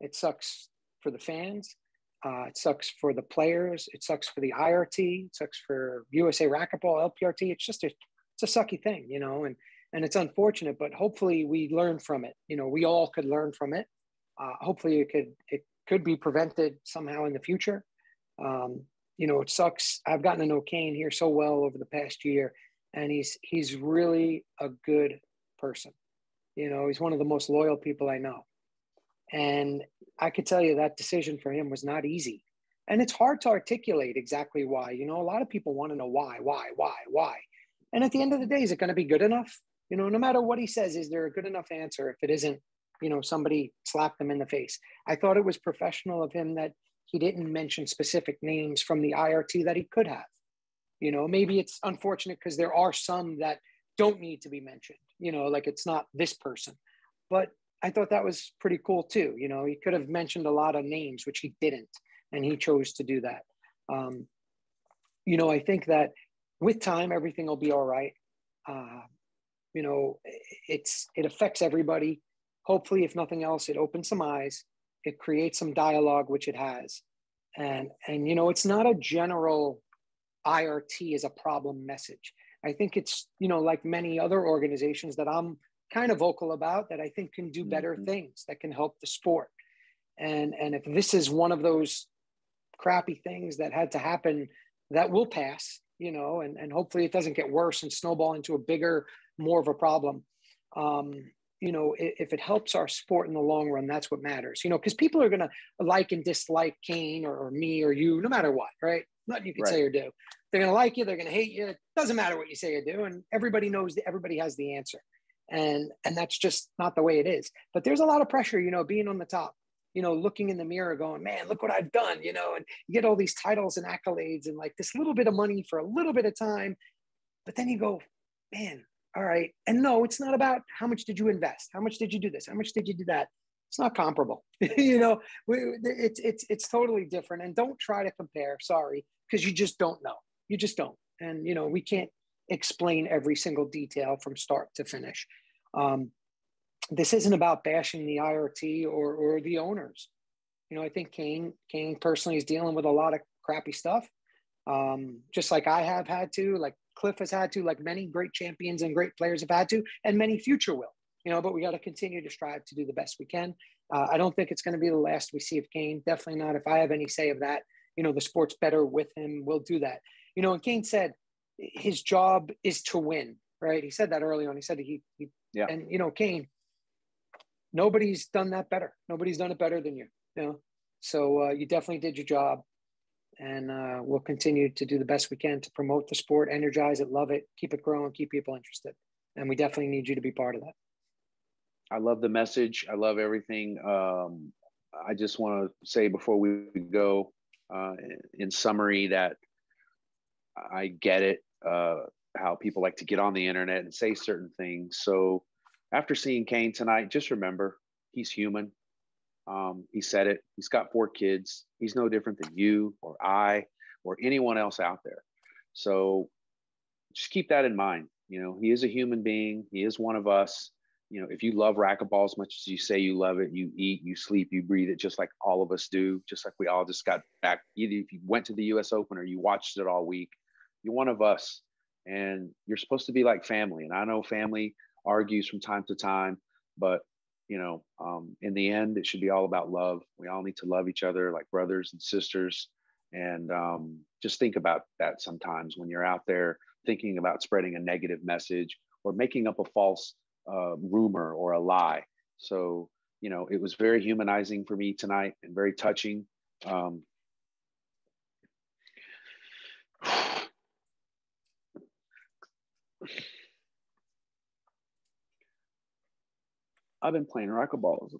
It sucks for the fans. Uh, it sucks for the players. It sucks for the IRT. It sucks for USA Racquetball, LPRT. It's just a, it's a sucky thing, you know, and and it's unfortunate. But hopefully we learn from it. You know, we all could learn from it. Uh, hopefully it could it could be prevented somehow in the future. Um, you know, it sucks. I've gotten to know Kane here so well over the past year, and he's he's really a good person. You know, he's one of the most loyal people I know. And I could tell you that decision for him was not easy. And it's hard to articulate exactly why. You know, a lot of people want to know why, why, why, why. And at the end of the day, is it going to be good enough? You know, no matter what he says, is there a good enough answer if it isn't, you know, somebody slapped him in the face? I thought it was professional of him that he didn't mention specific names from the IRT that he could have. You know, maybe it's unfortunate because there are some that don't need to be mentioned, you know, like it's not this person. But I thought that was pretty cool too. You know, he could have mentioned a lot of names, which he didn't, and he chose to do that. Um, you know, I think that with time, everything will be all right. Uh, you know, it's it affects everybody. Hopefully, if nothing else, it opens some eyes. It creates some dialogue, which it has, and and you know, it's not a general IRT is a problem message. I think it's you know like many other organizations that I'm kind of vocal about that I think can do better mm-hmm. things that can help the sport. And and if this is one of those crappy things that had to happen, that will pass, you know, and, and hopefully it doesn't get worse and snowball into a bigger, more of a problem. Um, you know, if, it helps our sport in the long run, that's what matters, you know, because people are going to like and dislike Kane or, or, me or you, no matter what, right? Nothing you can right. say or do. They're going to like you, they're going to hate you. It doesn't matter what you say or do. And everybody knows that everybody has the answer. And and that's just not the way it is. But there's a lot of pressure you know being on the top you know looking in the mirror going man look what i've done you know and you get all these titles and accolades and like this little bit of money for a little bit of time but then you go man all right. And no it's not about how much did you invest? How much did you do this? How much did you do that? It's not comparable you know? It's it's it's totally different. And don't try to compare sorry because you just don't know you just don't and you know we can't explain every single detail from start to finish. Um, this isn't about bashing the IRT or, or the owners. You know, I think Kane, Kane personally is dealing with a lot of crappy stuff, um, just like I have had to, like Cliff has had to, like many great champions and great players have had to, and many future will. You know, but we got to continue to strive to do the best we can. Uh, I don't think it's going to be the last we see of Kane. Definitely not. If I have any say of that, you know, the sport's better with him. We'll do that. You know, and Kane said, his job is to win, right? He said that early on. He said he, he yeah. and you know, Kane, nobody's done that better. Nobody's done it better than you, you know? So uh, you definitely did your job and uh, we'll continue to do the best we can to promote the sport, energize it, love it, keep it growing, keep people interested. And we definitely need you to be part of that. I love the message. I love everything. Um, I just want to say before we go, uh, in summary, that I get it uh, how people like to get on the internet and say certain things. So after seeing Kane tonight, just remember he's human. Um, he said it. He's got four kids. He's no different than you or I or anyone else out there. So just keep that in mind. You know, he is a human being. He is one of us. You know, if you love racquetball as much as you say you love it, you eat, you sleep, you breathe it, just like all of us do. Just like we all just got back. Either if you went to the U.S. Open or you watched it all week, you're one of us and you're supposed to be like family. And i know family argues from time to time but you know um, in the end it should be all about love. We all need to love each other like brothers and sisters. And um, just think about that sometimes when you're out there thinking about spreading a negative message or making up a false uh, rumor or a lie. So, you know, it was very humanizing for me tonight and very touching. Um, I've been playing racquetball as,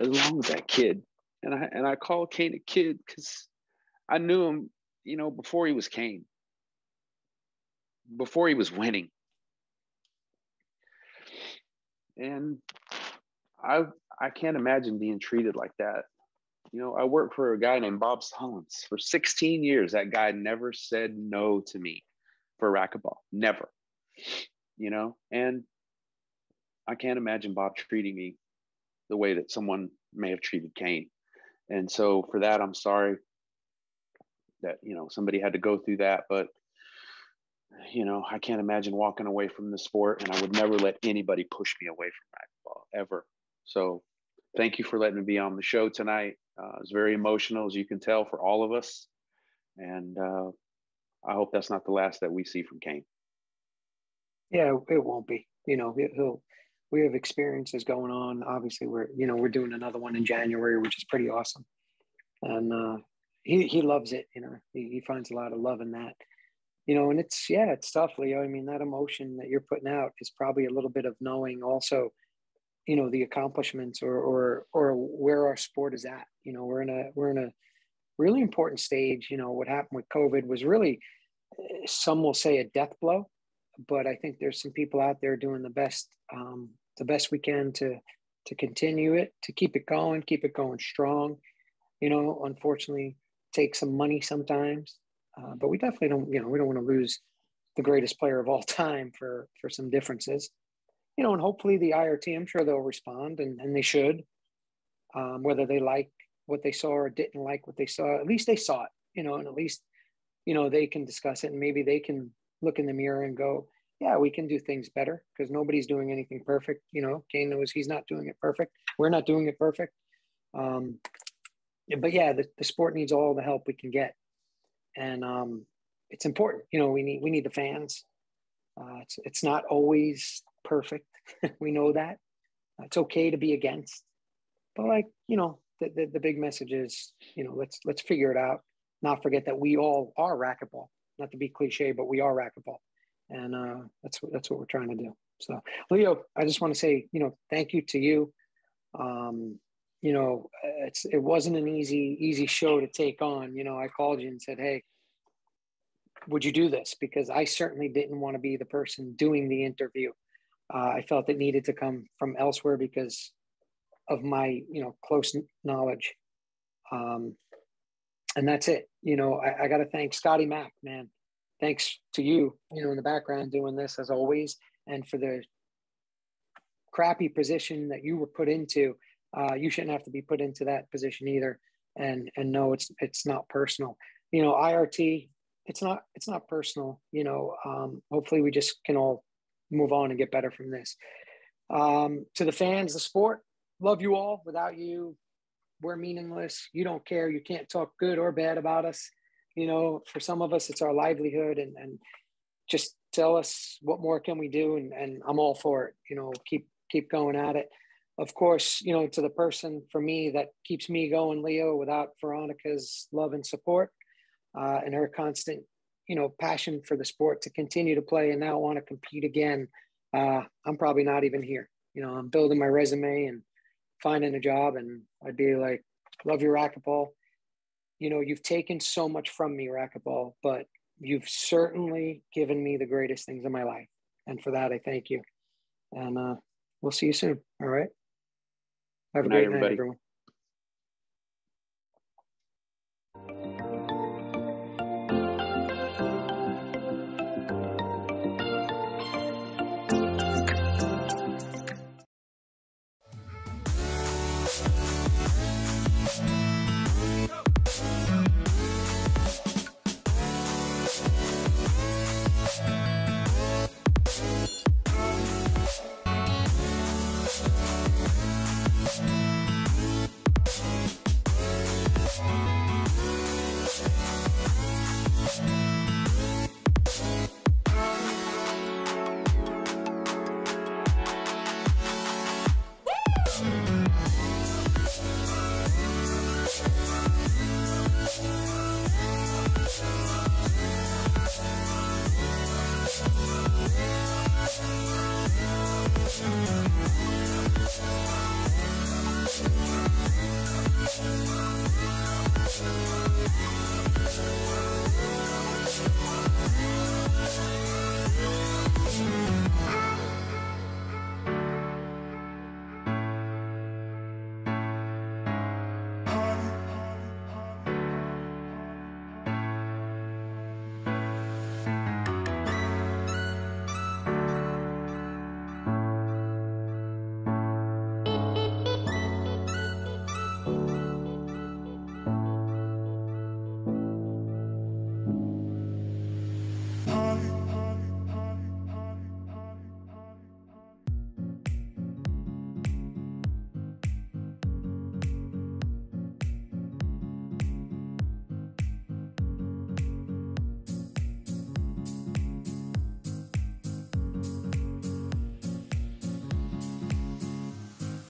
as long as that kid, and I and I call Kane a kid because I knew him, you know, before he was Kane, before he was winning, and I I can't imagine being treated like that. You know, I worked for a guy named Bob Stallings for 16 years. That guy never said no to me for racquetball, never. You know, and I can't imagine Bob treating me the way that someone may have treated Kane. And so for that, I'm sorry that, you know, somebody had to go through that. But, you know, I can't imagine walking away from the sport and I would never let anybody push me away from racquetball ever. So thank you for letting me be on the show tonight. Uh, it's very emotional, as you can tell, for all of us. And uh, I hope that's not the last that we see from Kane. Yeah, it won't be. You know, he'll we have experiences going on. Obviously, we're you know we're doing another one in January, which is pretty awesome, and uh, he he loves it. You know, he, he finds a lot of love in that. You know, and it's yeah, it's tough, Leo. I mean, that emotion that you're putting out is probably a little bit of knowing also, you know, the accomplishments or or or where our sport is at. You know, we're in a we're in a really important stage. You know, what happened with COVID was really, some will say a death blow but I think there's some people out there doing the best um, the best we can to to continue it, to keep it going, keep it going strong. You know, unfortunately, take some money sometimes, uh, but we definitely don't. You know, we don't want to lose the greatest player of all time for for some differences. You know, and hopefully the IRT, I'm sure they'll respond, and and they should. Um, whether they like what they saw or didn't like what they saw, at least they saw it. You know, and at least you know they can discuss it, and maybe they can look in the mirror and go, yeah, we can do things better because nobody's doing anything perfect. You know, Kane knows he's not doing it perfect. We're not doing it perfect. Um, but yeah, the, the sport needs all the help we can get. And um, it's important. You know, we need we need the fans. Uh, it's it's not always perfect. we know that. It's okay to be against. But like, you know, the, the, the big message is, you know, let's let's figure it out. Not forget that we all are racquetball not to be cliche, but we are racquetball, and uh, that's what that's what we're trying to do. So, Leo, I just want to say, you know, thank you to you. Um, you know, it's it wasn't an easy easy show to take on. You know, I called you and said, hey, would you do this? Because I certainly didn't want to be the person doing the interview. Uh, I felt it needed to come from elsewhere because of my, you know, close knowledge. Um, and that's it. You know, I, I got to thank Scotty Mack, man. Thanks to you, you know, in the background doing this as always, and for the crappy position that you were put into. Uh, you shouldn't have to be put into that position either. And and no, it's it's not personal. You know, IRT, it's not it's not personal. You know, um, hopefully we just can all move on and get better from this. Um, to the fans, the sport, love you all. Without you, we're meaningless. You don't care. You can't talk good or bad about us. You know, for some of us, it's our livelihood, and and just tell us what more can we do, and and I'm all for it. You know, keep keep going at it. Of course, you know, to the person for me that keeps me going, Leo, without Veronica's love and support, uh, and her constant, you know, passion for the sport to continue to play and now want to compete again, uh, I'm probably not even here. You know, I'm building my resume and finding a job and I'd be like, love your racquetball. You know, you've taken so much from me, racquetball, but you've certainly given me the greatest things in my life. And for that, I thank you. And uh, we'll see you soon. All right. Have a great night, everybody. everyone.